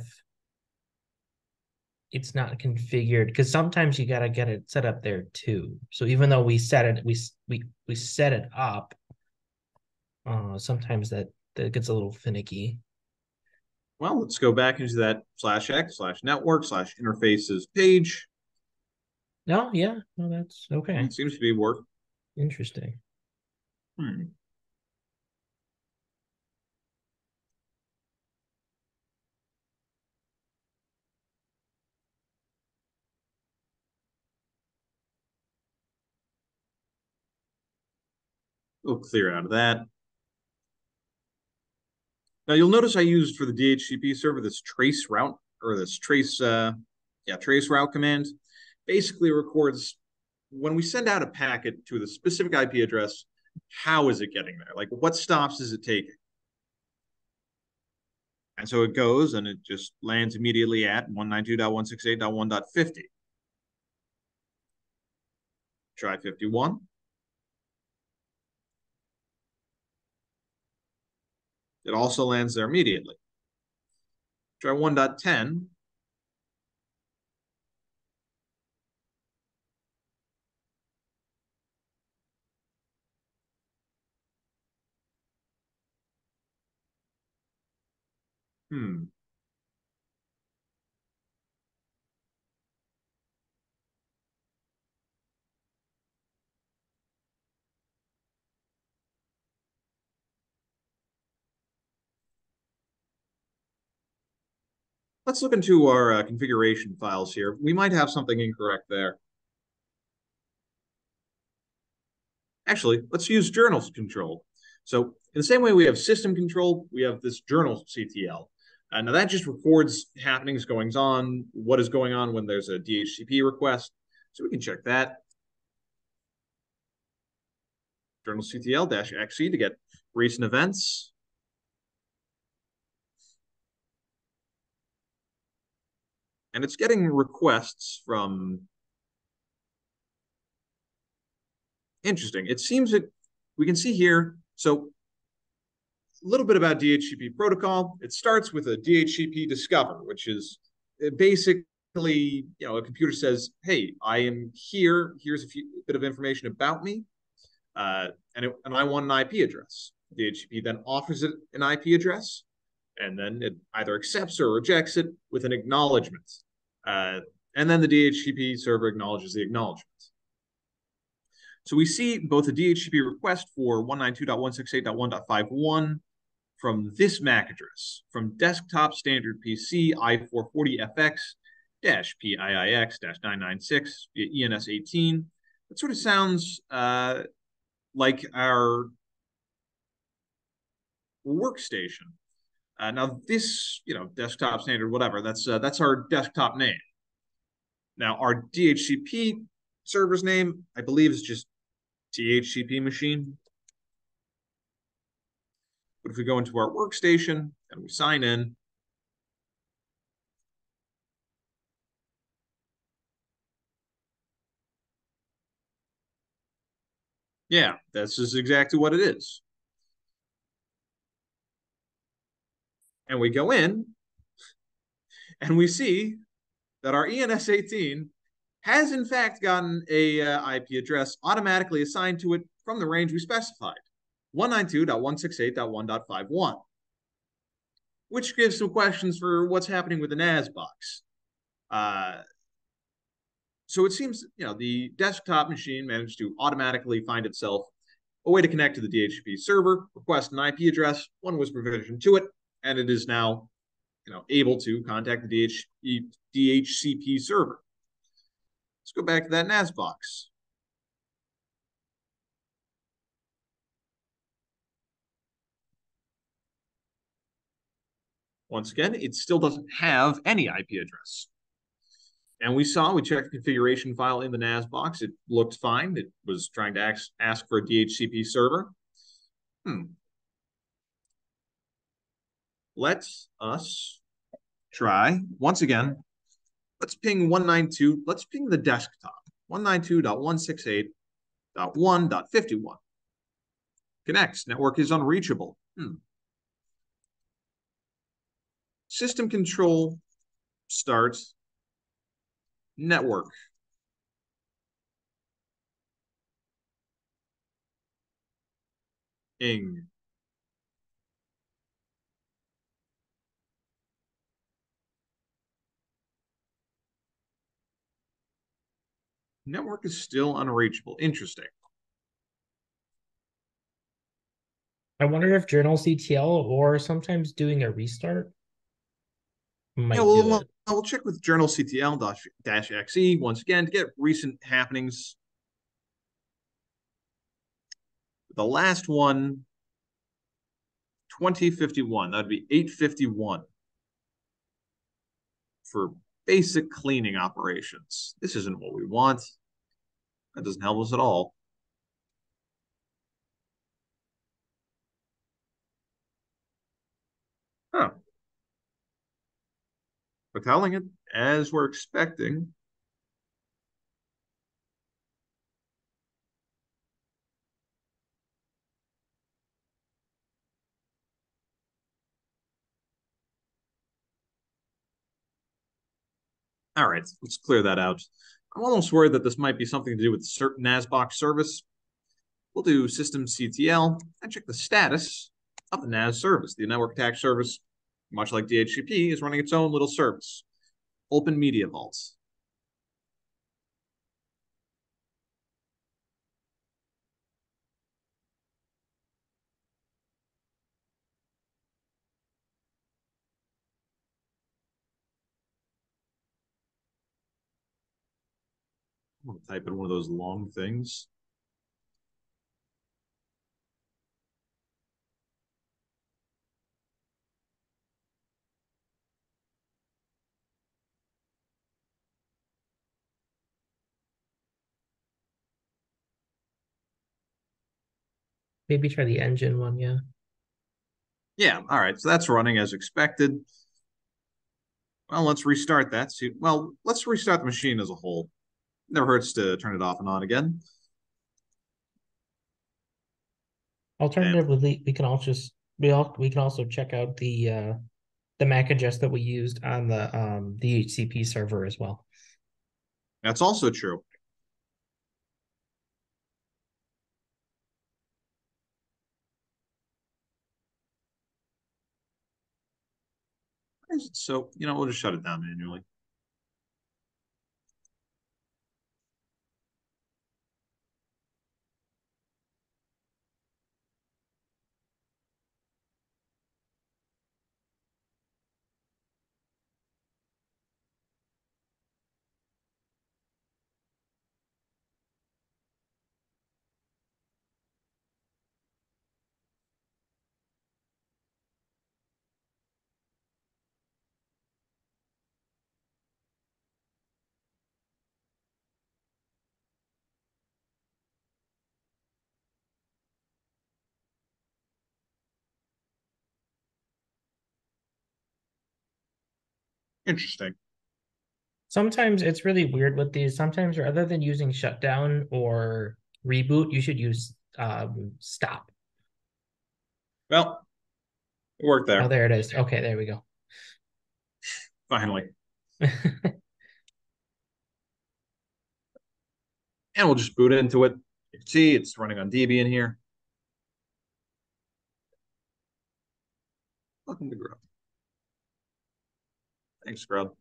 Speaker 1: it's not configured because sometimes you got to get it set up there too. So even though we set it, we we we set it up, uh, sometimes that that gets a little finicky.
Speaker 2: Well, let's go back into that slash x slash network slash interfaces page.
Speaker 1: No, yeah, no, that's okay.
Speaker 2: It seems to be work.
Speaker 1: Interesting.
Speaker 2: Hmm. We'll clear out of that. Now you'll notice I used for the DHCP server this trace route or this trace, uh, yeah, trace route command. Basically records when we send out a packet to the specific IP address, how is it getting there? Like what stops is it taking? And so it goes and it just lands immediately at 192.168.1.50. Try 51. It also lands there immediately. Try 1.10. Hmm. Let's look into our uh, configuration files here. We might have something incorrect there. Actually, let's use journals control. So in the same way we have system control, we have this journal CTL. Uh, now that just records happenings, goings on, what is going on when there's a DHCP request. So we can check that. Journal CTL-XE to get recent events. And it's getting requests from interesting. It seems that we can see here. So a little bit about DHCP protocol. It starts with a DHCP discover, which is basically, you know, a computer says, hey, I am here. Here's a few, bit of information about me. Uh, and, it, and I want an IP address. DHCP then offers it an IP address, and then it either accepts or rejects it with an acknowledgement. Uh, and then the DHCP server acknowledges the acknowledgement. So we see both a DHCP request for 192.168.1.51 from this MAC address, from desktop standard PC i440FX PIIX 996 via ENS 18. That sort of sounds uh, like our workstation. Uh, now this, you know, desktop standard, whatever, that's uh, that's our desktop name. Now our DHCP server's name, I believe, is just DHCP machine. But if we go into our workstation and we sign in, yeah, this is exactly what it is. And we go in and we see that our ENS18 has in fact gotten a uh, IP address automatically assigned to it from the range we specified, 192.168.1.51, which gives some questions for what's happening with the NAS box. Uh, so it seems, you know, the desktop machine managed to automatically find itself a way to connect to the DHCP server, request an IP address, one was provisioned to it, and it is now, you know, able to contact the DH, DHCP server. Let's go back to that NAS box. Once again, it still doesn't have any IP address. And we saw, we checked the configuration file in the NAS box. It looked fine. It was trying to ask, ask for a DHCP server. Hmm. Let us us try, once again, let's ping 192, let's ping the desktop, 192.168.1.51. Connects, network is unreachable. Hmm. System control starts network. Ing. Network is still unreachable. Interesting.
Speaker 1: I wonder if journal CTL or sometimes doing a restart
Speaker 2: might yeah, we'll, we'll, uh, we'll check with journal CTL dash XE once again to get recent happenings. The last one, 2051, that'd be 851 for basic cleaning operations. This isn't what we want. That doesn't help us at all. Huh. We're telling it as we're expecting. All right, let's clear that out. I'm almost worried that this might be something to do with certain NASBox service. We'll do systemctl and check the status of the NAS service. The network attack service, much like DHCP, is running its own little service. Open Media Vaults. I'm gonna type in one of those long things.
Speaker 1: Maybe try the engine one, yeah.
Speaker 2: Yeah, all right. So that's running as expected. Well, let's restart that. See, well, let's restart the machine as a whole. Never hurts to turn it off and on again.
Speaker 1: Alternatively, we can also just we all we can also check out the uh the MAC address that we used on the um the HCP server as well.
Speaker 2: That's also true. So, you know, we'll just shut it down manually. Interesting.
Speaker 1: Sometimes it's really weird with these. Sometimes rather than using shutdown or reboot, you should use um, stop.
Speaker 2: Well, it worked there.
Speaker 1: Oh, there it is. Okay, there we go.
Speaker 2: Finally. and we'll just boot into it. You can see it's running on Debian here. Welcome to Grub. Thanks, Grub.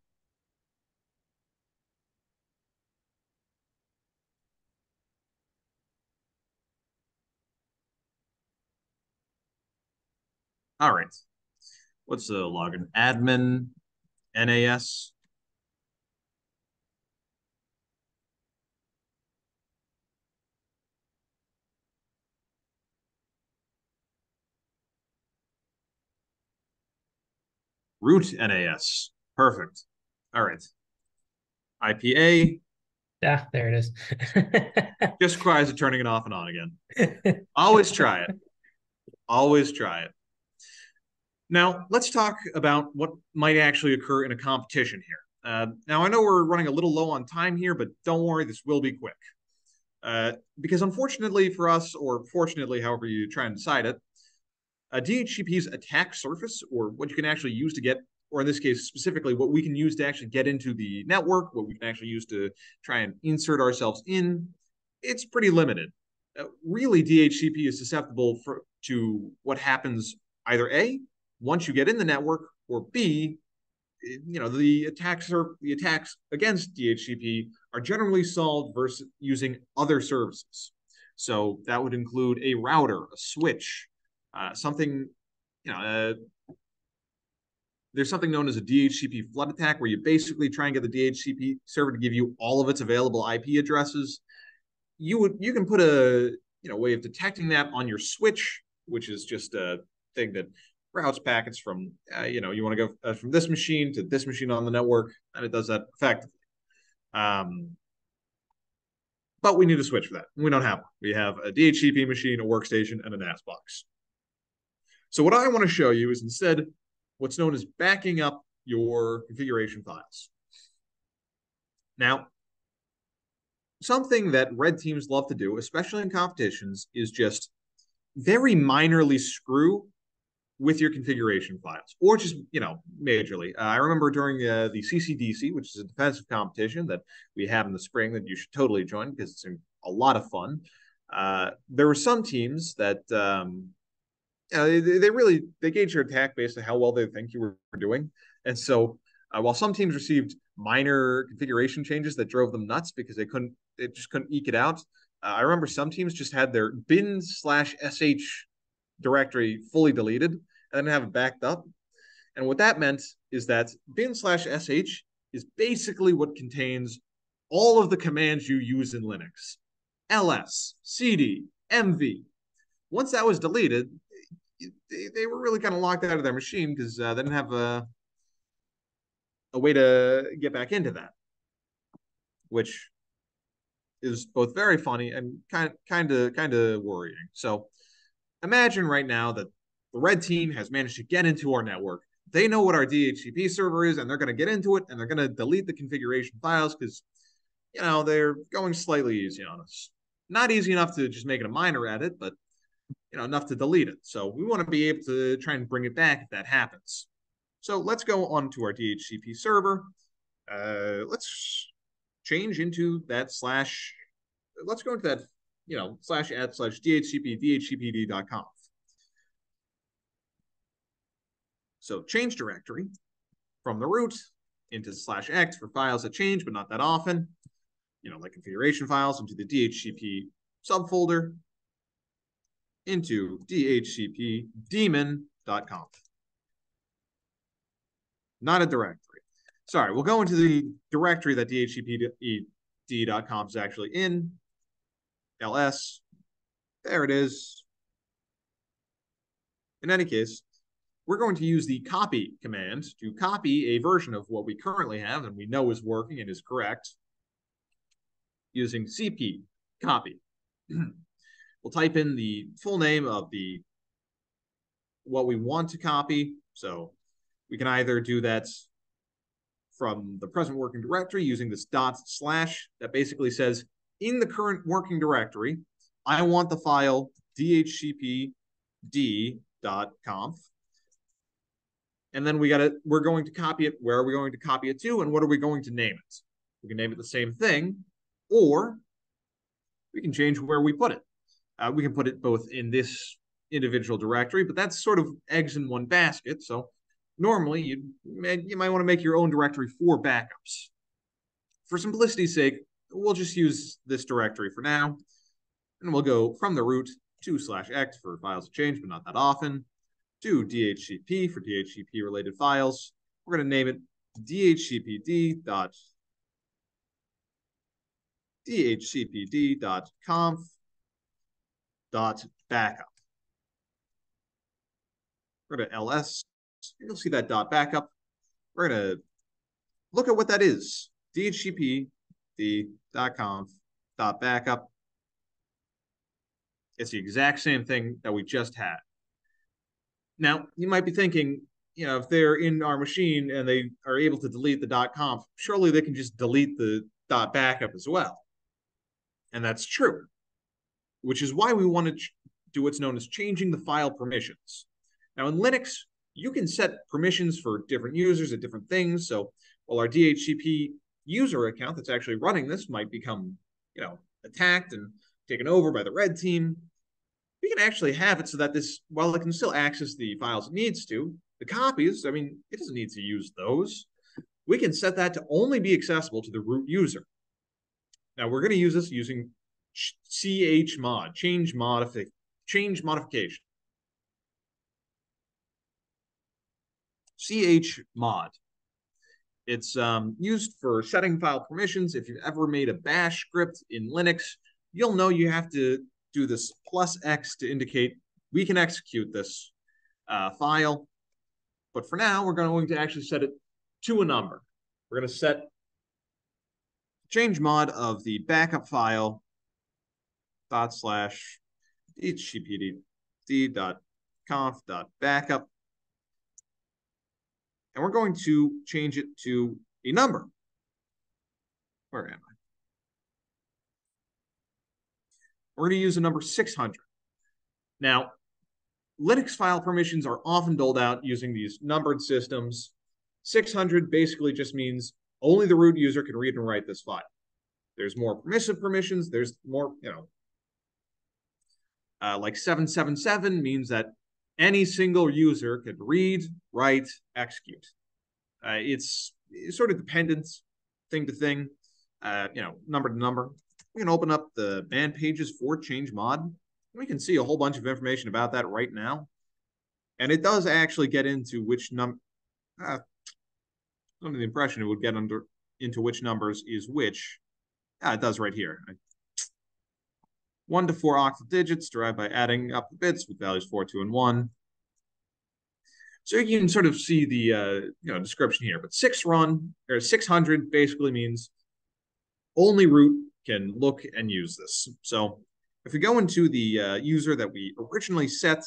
Speaker 2: All right. What's the login? Admin NAS. Root NAS. Perfect. All right. IPA.
Speaker 1: Yeah, there it is.
Speaker 2: Just cries of turning it off and on again. Always try it. Always try it. Now, let's talk about what might actually occur in a competition here. Uh, now, I know we're running a little low on time here, but don't worry, this will be quick. Uh, because unfortunately for us, or fortunately, however you try and decide it, a DHCP's attack surface, or what you can actually use to get, or in this case specifically, what we can use to actually get into the network, what we can actually use to try and insert ourselves in, it's pretty limited. Uh, really, DHCP is susceptible for, to what happens either A, once you get in the network, or B, you know, the attacks are the attacks against DHCP are generally solved versus using other services. So that would include a router, a switch, uh, something, you know, uh, there's something known as a DHCP flood attack where you basically try and get the DHCP server to give you all of its available IP addresses. You would you can put a you know way of detecting that on your switch, which is just a thing that routes packets from, uh, you know, you want to go uh, from this machine to this machine on the network, and it does that effectively. Um, but we need a switch for that. We don't have one. We have a DHCP machine, a workstation, and a NAS box. So what I want to show you is instead what's known as backing up your configuration files. Now, something that red teams love to do, especially in competitions, is just very minorly screw with your configuration files, or just you know majorly. Uh, I remember during uh, the CCDC, which is a defensive competition that we have in the spring that you should totally join because it's a lot of fun. Uh, there were some teams that um, know, they, they, really they gauge your attack based on how well they think you were doing, and so uh, while some teams received minor configuration changes that drove them nuts because they couldn't they just couldn't eke it out. Uh, I remember some teams just had their bin slash sh directory fully deleted and didn't have it backed up. And what that meant is that bin slash sh is basically what contains all of the commands you use in Linux. ls, cd, mv. Once that was deleted, they, they were really kind of locked out of their machine because uh, they didn't have a, a way to get back into that, which is both very funny and kind kind of kind of worrying. So imagine right now that the red team has managed to get into our network. They know what our DHCP server is, and they're going to get into it, and they're going to delete the configuration files because, you know, they're going slightly easy on us. Not easy enough to just make it a minor edit, but you know enough to delete it. So we want to be able to try and bring it back if that happens. So let's go on to our DHCP server. Uh, let's change into that slash. Let's go into that, you know, slash add slash DHCP DHCPD.conf. So change directory from the root into slash x for files that change, but not that often. You know, like configuration files into the DHCP subfolder into DHCP daemon.conf. Not a directory. Sorry, we'll go into the directory that DHCPD.conf is actually in. ls. There it is. In any case, we're going to use the copy command to copy a version of what we currently have and we know is working and is correct using cp copy. we'll type in the full name of the what we want to copy. So we can either do that from the present working directory using this dot slash that basically says in the current working directory, I want the file dhcpd.conf. And then we got to, we're going to copy it. Where are we going to copy it to? And what are we going to name it? We can name it the same thing, or we can change where we put it. Uh, we can put it both in this individual directory, but that's sort of eggs in one basket. So normally you you might want to make your own directory for backups. For simplicity's sake, we'll just use this directory for now, and we'll go from the root to slash x for files to change, but not that often, to DHCP for DHCP related files. We're going to name it DHCPD dot DHCPD.conf dot backup. We're going to ls. You'll see that dot backup. We're going to look at what that is. DHCP.conf dot backup. It's the exact same thing that we just had. Now, you might be thinking, you know, if they're in our machine and they are able to delete the dot .conf, surely they can just delete the dot .backup as well. And that's true, which is why we want to do what's known as changing the file permissions. Now in Linux, you can set permissions for different users at different things. So while our DHCP user account that's actually running this might become, you know, attacked and taken over by the red team, we can actually have it so that this, while it can still access the files it needs to, the copies, I mean, it doesn't need to use those. We can set that to only be accessible to the root user. Now we're going to use this using chmod, change modific, change modification. ch mod. It's um, used for setting file permissions. If you've ever made a bash script in Linux, you'll know you have to do this plus X to indicate we can execute this uh, file. But for now, we're going to actually set it to a number. We're going to set change mod of the backup file dot slash dhcpd dot conf dot backup. And we're going to change it to a number. Where am I? We're going to use the number 600. Now, Linux file permissions are often doled out using these numbered systems. 600 basically just means only the root user can read and write this file. There's more permissive permissions. There's more, you know, uh, like 777 means that any single user could read, write, execute. Uh, it's, it's, sort of dependent thing to thing, uh, you know, number to number. We can open up the man pages for change mod. We can see a whole bunch of information about that right now. And it does actually get into which number, uh, under the impression it would get under into which numbers is which. Ah, it does right here. One to four octal digits derived by adding up the bits with values four, two, and one. So you can sort of see the uh, you know description here. But six run or 600 basically means only root can look and use this. So if we go into the uh, user that we originally set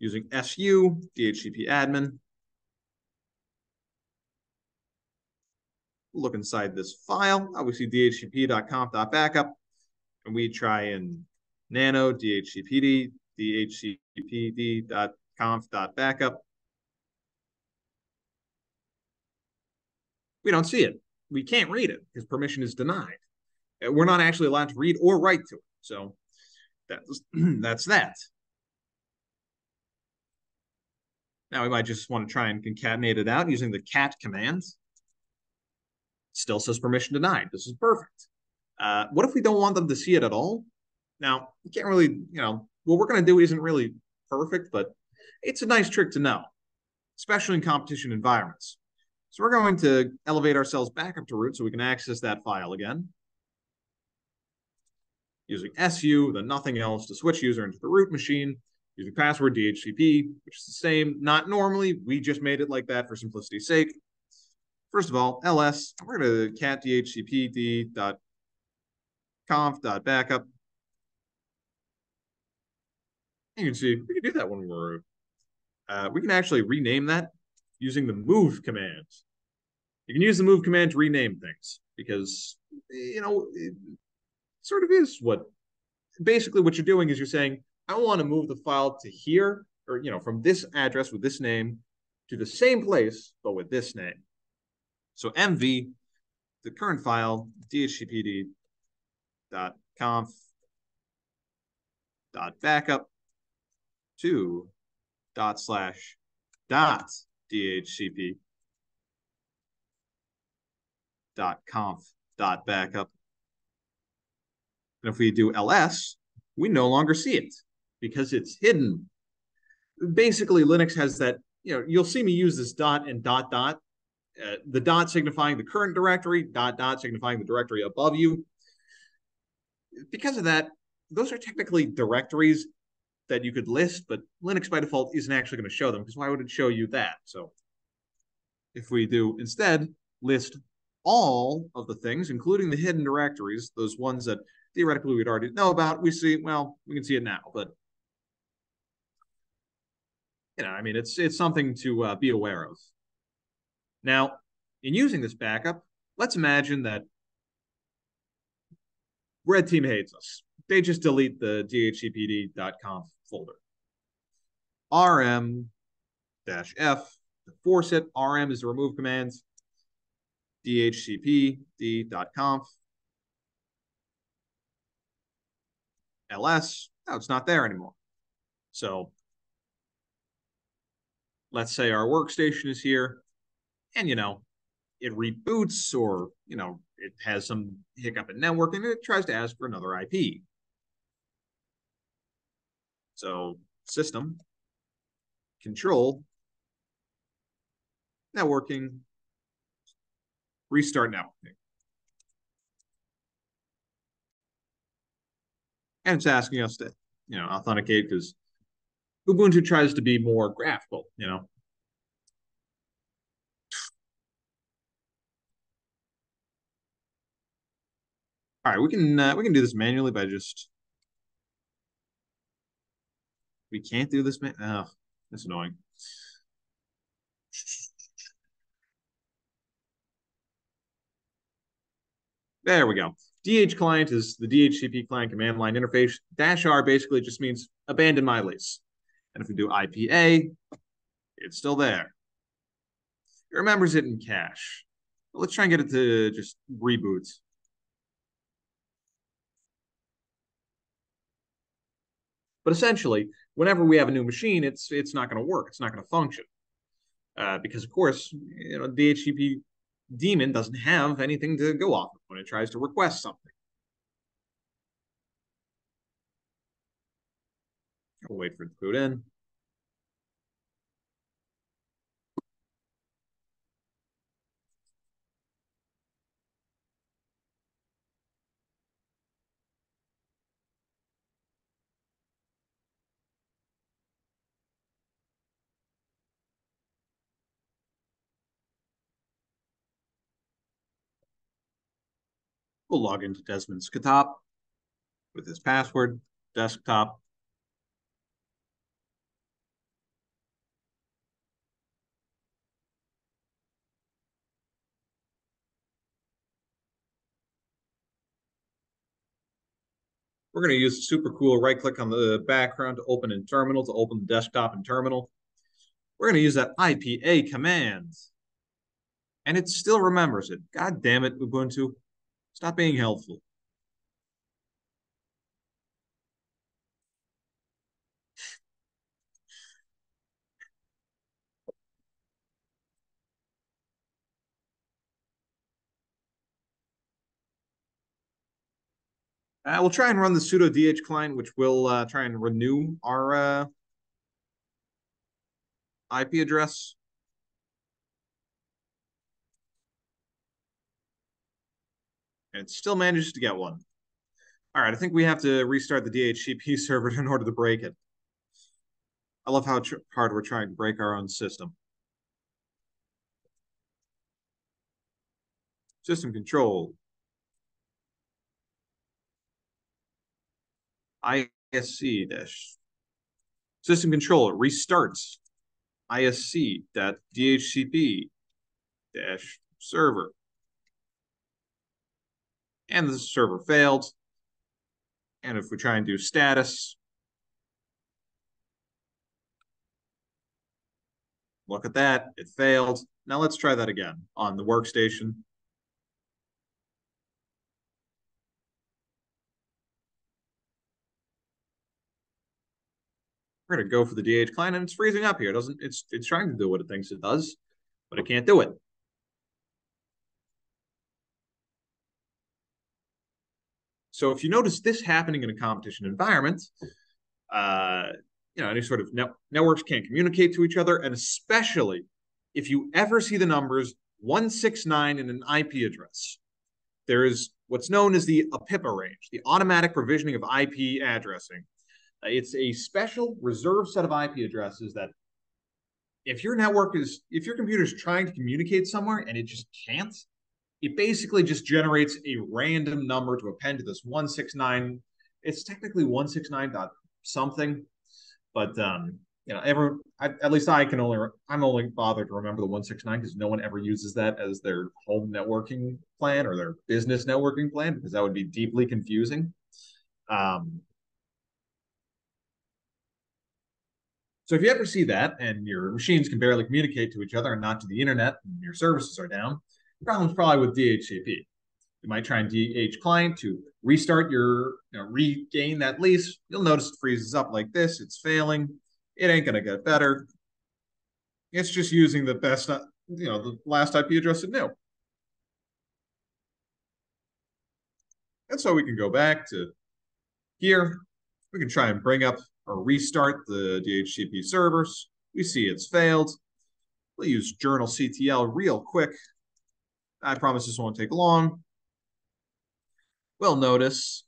Speaker 2: using su DHCP admin, look inside this file, obviously dhcp.conf.backup, and we try and nano dhcpd dhcpd.conf.backup. We don't see it. We can't read it because permission is denied. Uh, we're not actually allowed to read or write to it. So that's that's that. Now we might just want to try and concatenate it out using the cat command. Still says permission denied. This is perfect. Uh, what if we don't want them to see it at all? Now, you can't really, you know, what we're going to do isn't really perfect, but it's a nice trick to know, especially in competition environments. So we're going to elevate ourselves back up to root so we can access that file again. Using su, then nothing else to switch user into the root machine, using password DHCP, which is the same. Not normally, we just made it like that for simplicity's sake. First of all, ls, we're going to cat dhcpd dot conf dot backup. You can see we can do that when we're uh, we can actually rename that using the move command. You can use the move command to rename things because you know it sort of is what basically what you're doing is you're saying I want to move the file to here or you know from this address with this name to the same place but with this name. So mv, the current file, dhcpd conf dot backup to dot slash dot dhcp dot conf dot backup. And if we do ls, we no longer see it because it's hidden. Basically, Linux has that, you know, you'll see me use this dot and dot dot uh, the dot signifying the current directory, dot dot signifying the directory above you. Because of that, those are technically directories that you could list, but Linux by default isn't actually going to show them because why would it show you that? So if we do instead list all of the things, including the hidden directories, those ones that theoretically we'd already know about, we see, well, we can see it now, but you know, I mean, it's it's something to uh, be aware of. Now, in using this backup, let's imagine that red team hates us. They just delete the dhcpd.conf folder. rm dash f to force it. rm is the remove command. dhcpd.conf ls. No, it's not there anymore. So let's say our workstation is here and you know it reboots or you know it has some hiccup in network and it tries to ask for another IP. So system control networking restart networking. And it's asking us to, you know, authenticate because Ubuntu tries to be more graphical, you know, All right, we can uh, we can do this manually by just. We can't do this man. Oh, that's annoying. There we go. DH client is the DHCP client command line interface. Dash R basically just means abandon my lease. And if we do IPA, it's still there. It remembers it in cache. Let's try and get it to just reboot. But essentially, whenever we have a new machine, it's it's not going to work. It's not going to function uh, because, of course, you know, DHCP daemon doesn't have anything to go off of when it tries to request something. I'll wait for it to boot in. We'll log into Desmond's Desktop with his password, desktop. We're going to use the super cool right click on the background to open in terminal, to open the desktop in terminal. We're going to use that IPA command. And it still remembers it. God damn it, Ubuntu. Stop being helpful. Uh, we'll try and run the sudo dh client, which will uh, try and renew our uh, IP address. And still manages to get one. All right, I think we have to restart the DHCP server in order to break it. I love how hard we're trying to break our own system. System control. ISC dash system control restarts ISC dot DHCP dash server. And the server failed. And if we try and do status, look at that, it failed. Now let's try that again on the workstation. We're gonna go for the DH client and it's freezing up here. It doesn't it's it's trying to do what it thinks it does, but it can't do it. So if you notice this happening in a competition environment, uh, you know, any sort of net networks can't communicate to each other, and especially if you ever see the numbers 169 in an IP address, there is what's known as the APIPA range, the automatic provisioning of IP addressing, it's a special reserved set of IP addresses that if your network is, if your computer is trying to communicate somewhere and it just can't, it basically just generates a random number to append to this 169. It's technically 169 dot something, but um, you know, ever at least I can only I'm only bothered to remember the 169 because no one ever uses that as their home networking plan or their business networking plan because that would be deeply confusing. Um, So if you ever see that and your machines can barely communicate to each other and not to the internet and your services are down, problem's probably with DHCP. You might try and DH client to restart your, you know, regain that lease. You'll notice it freezes up like this. It's failing. It ain't going to get better. It's just using the best, uh, you know, the last IP address it knew. And so we can go back to here. We can try and bring up or restart the DHCP servers. We see it's failed. We'll use journal CTL real quick. I promise this won't take long. We'll notice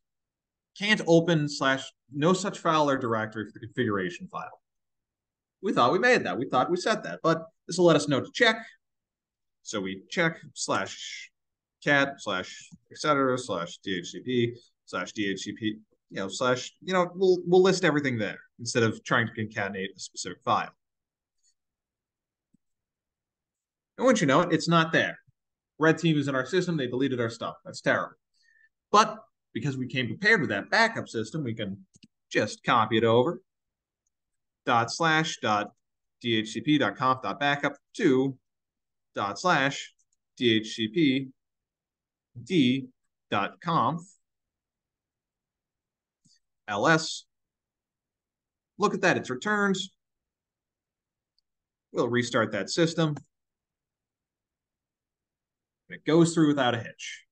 Speaker 2: can't open slash no such file or directory for the configuration file. We thought we made that. We thought we set that, but this will let us know to check. So we check slash cat slash etc slash DHCP slash DHCP you know, slash, you know, we'll we'll list everything there instead of trying to concatenate a specific file. And once you know it, it's not there. Red team is in our system. They deleted our stuff. That's terrible. But because we came prepared with that backup system, we can just copy it over. Dot slash dot dhcp dot conf dot backup to dot slash dhcp d dot conf ls. Look at that, it's returns. We'll restart that system. It goes through without a hitch.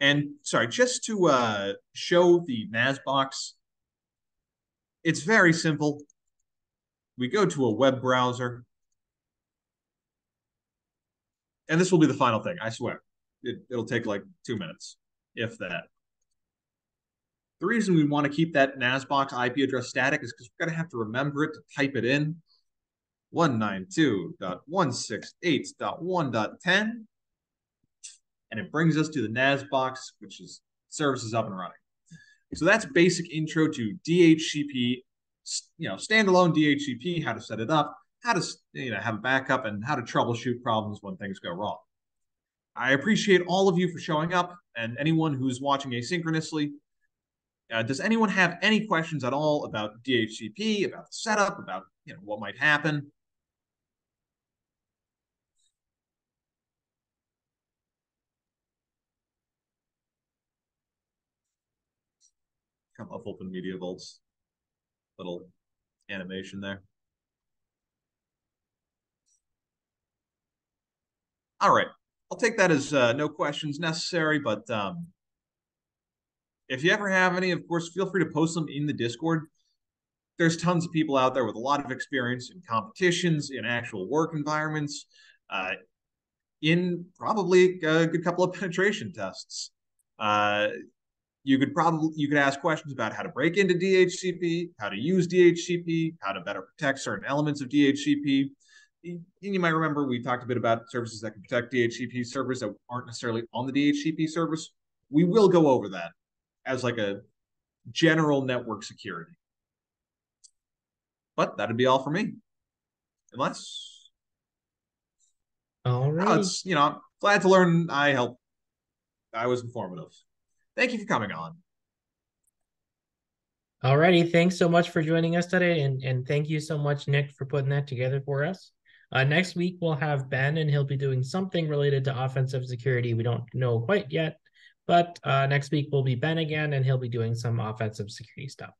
Speaker 2: And sorry, just to uh, show the NAS box, it's very simple. We go to a web browser. And this will be the final thing, I swear. It, it'll take like two minutes, if that. The reason we want to keep that NASBox IP address static is because we're going to have to remember it to type it in. 192.168.1.10. and it brings us to the NAS box, which is services up and running. So that's basic intro to DHCP, you know, standalone DHCP, how to set it up, how to you know have a backup, and how to troubleshoot problems when things go wrong. I appreciate all of you for showing up, and anyone who's watching asynchronously. Uh, does anyone have any questions at all about DHCP, about the setup, about you know what might happen? Come up OpenMediaVault's little animation there. All right, I'll take that as uh, no questions necessary, but um, if you ever have any, of course, feel free to post them in the Discord. There's tons of people out there with a lot of experience in competitions, in actual work environments, uh, in probably a good couple of penetration tests. Uh, you could probably you could ask questions about how to break into DHCP, how to use DHCP, how to better protect certain elements of DHCP. You might remember we talked a bit about services that can protect DHCP servers that aren't necessarily on the DHCP service. We will go over that as like a general network security. But that'd be all for me. Unless
Speaker 1: all right.
Speaker 2: No, it's you know, glad to learn I helped. I was informative. Thank you for coming on.
Speaker 1: All righty. Thanks so much for joining us today. And, and thank you so much, Nick, for putting that together for us. Uh, next week, we'll have Ben, and he'll be doing something related to offensive security. We don't know quite yet, but uh, next week will be Ben again, and he'll be doing some offensive security stuff.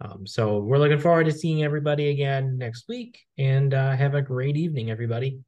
Speaker 1: Um, so we're looking forward to seeing everybody again next week, and uh, have a great evening, everybody.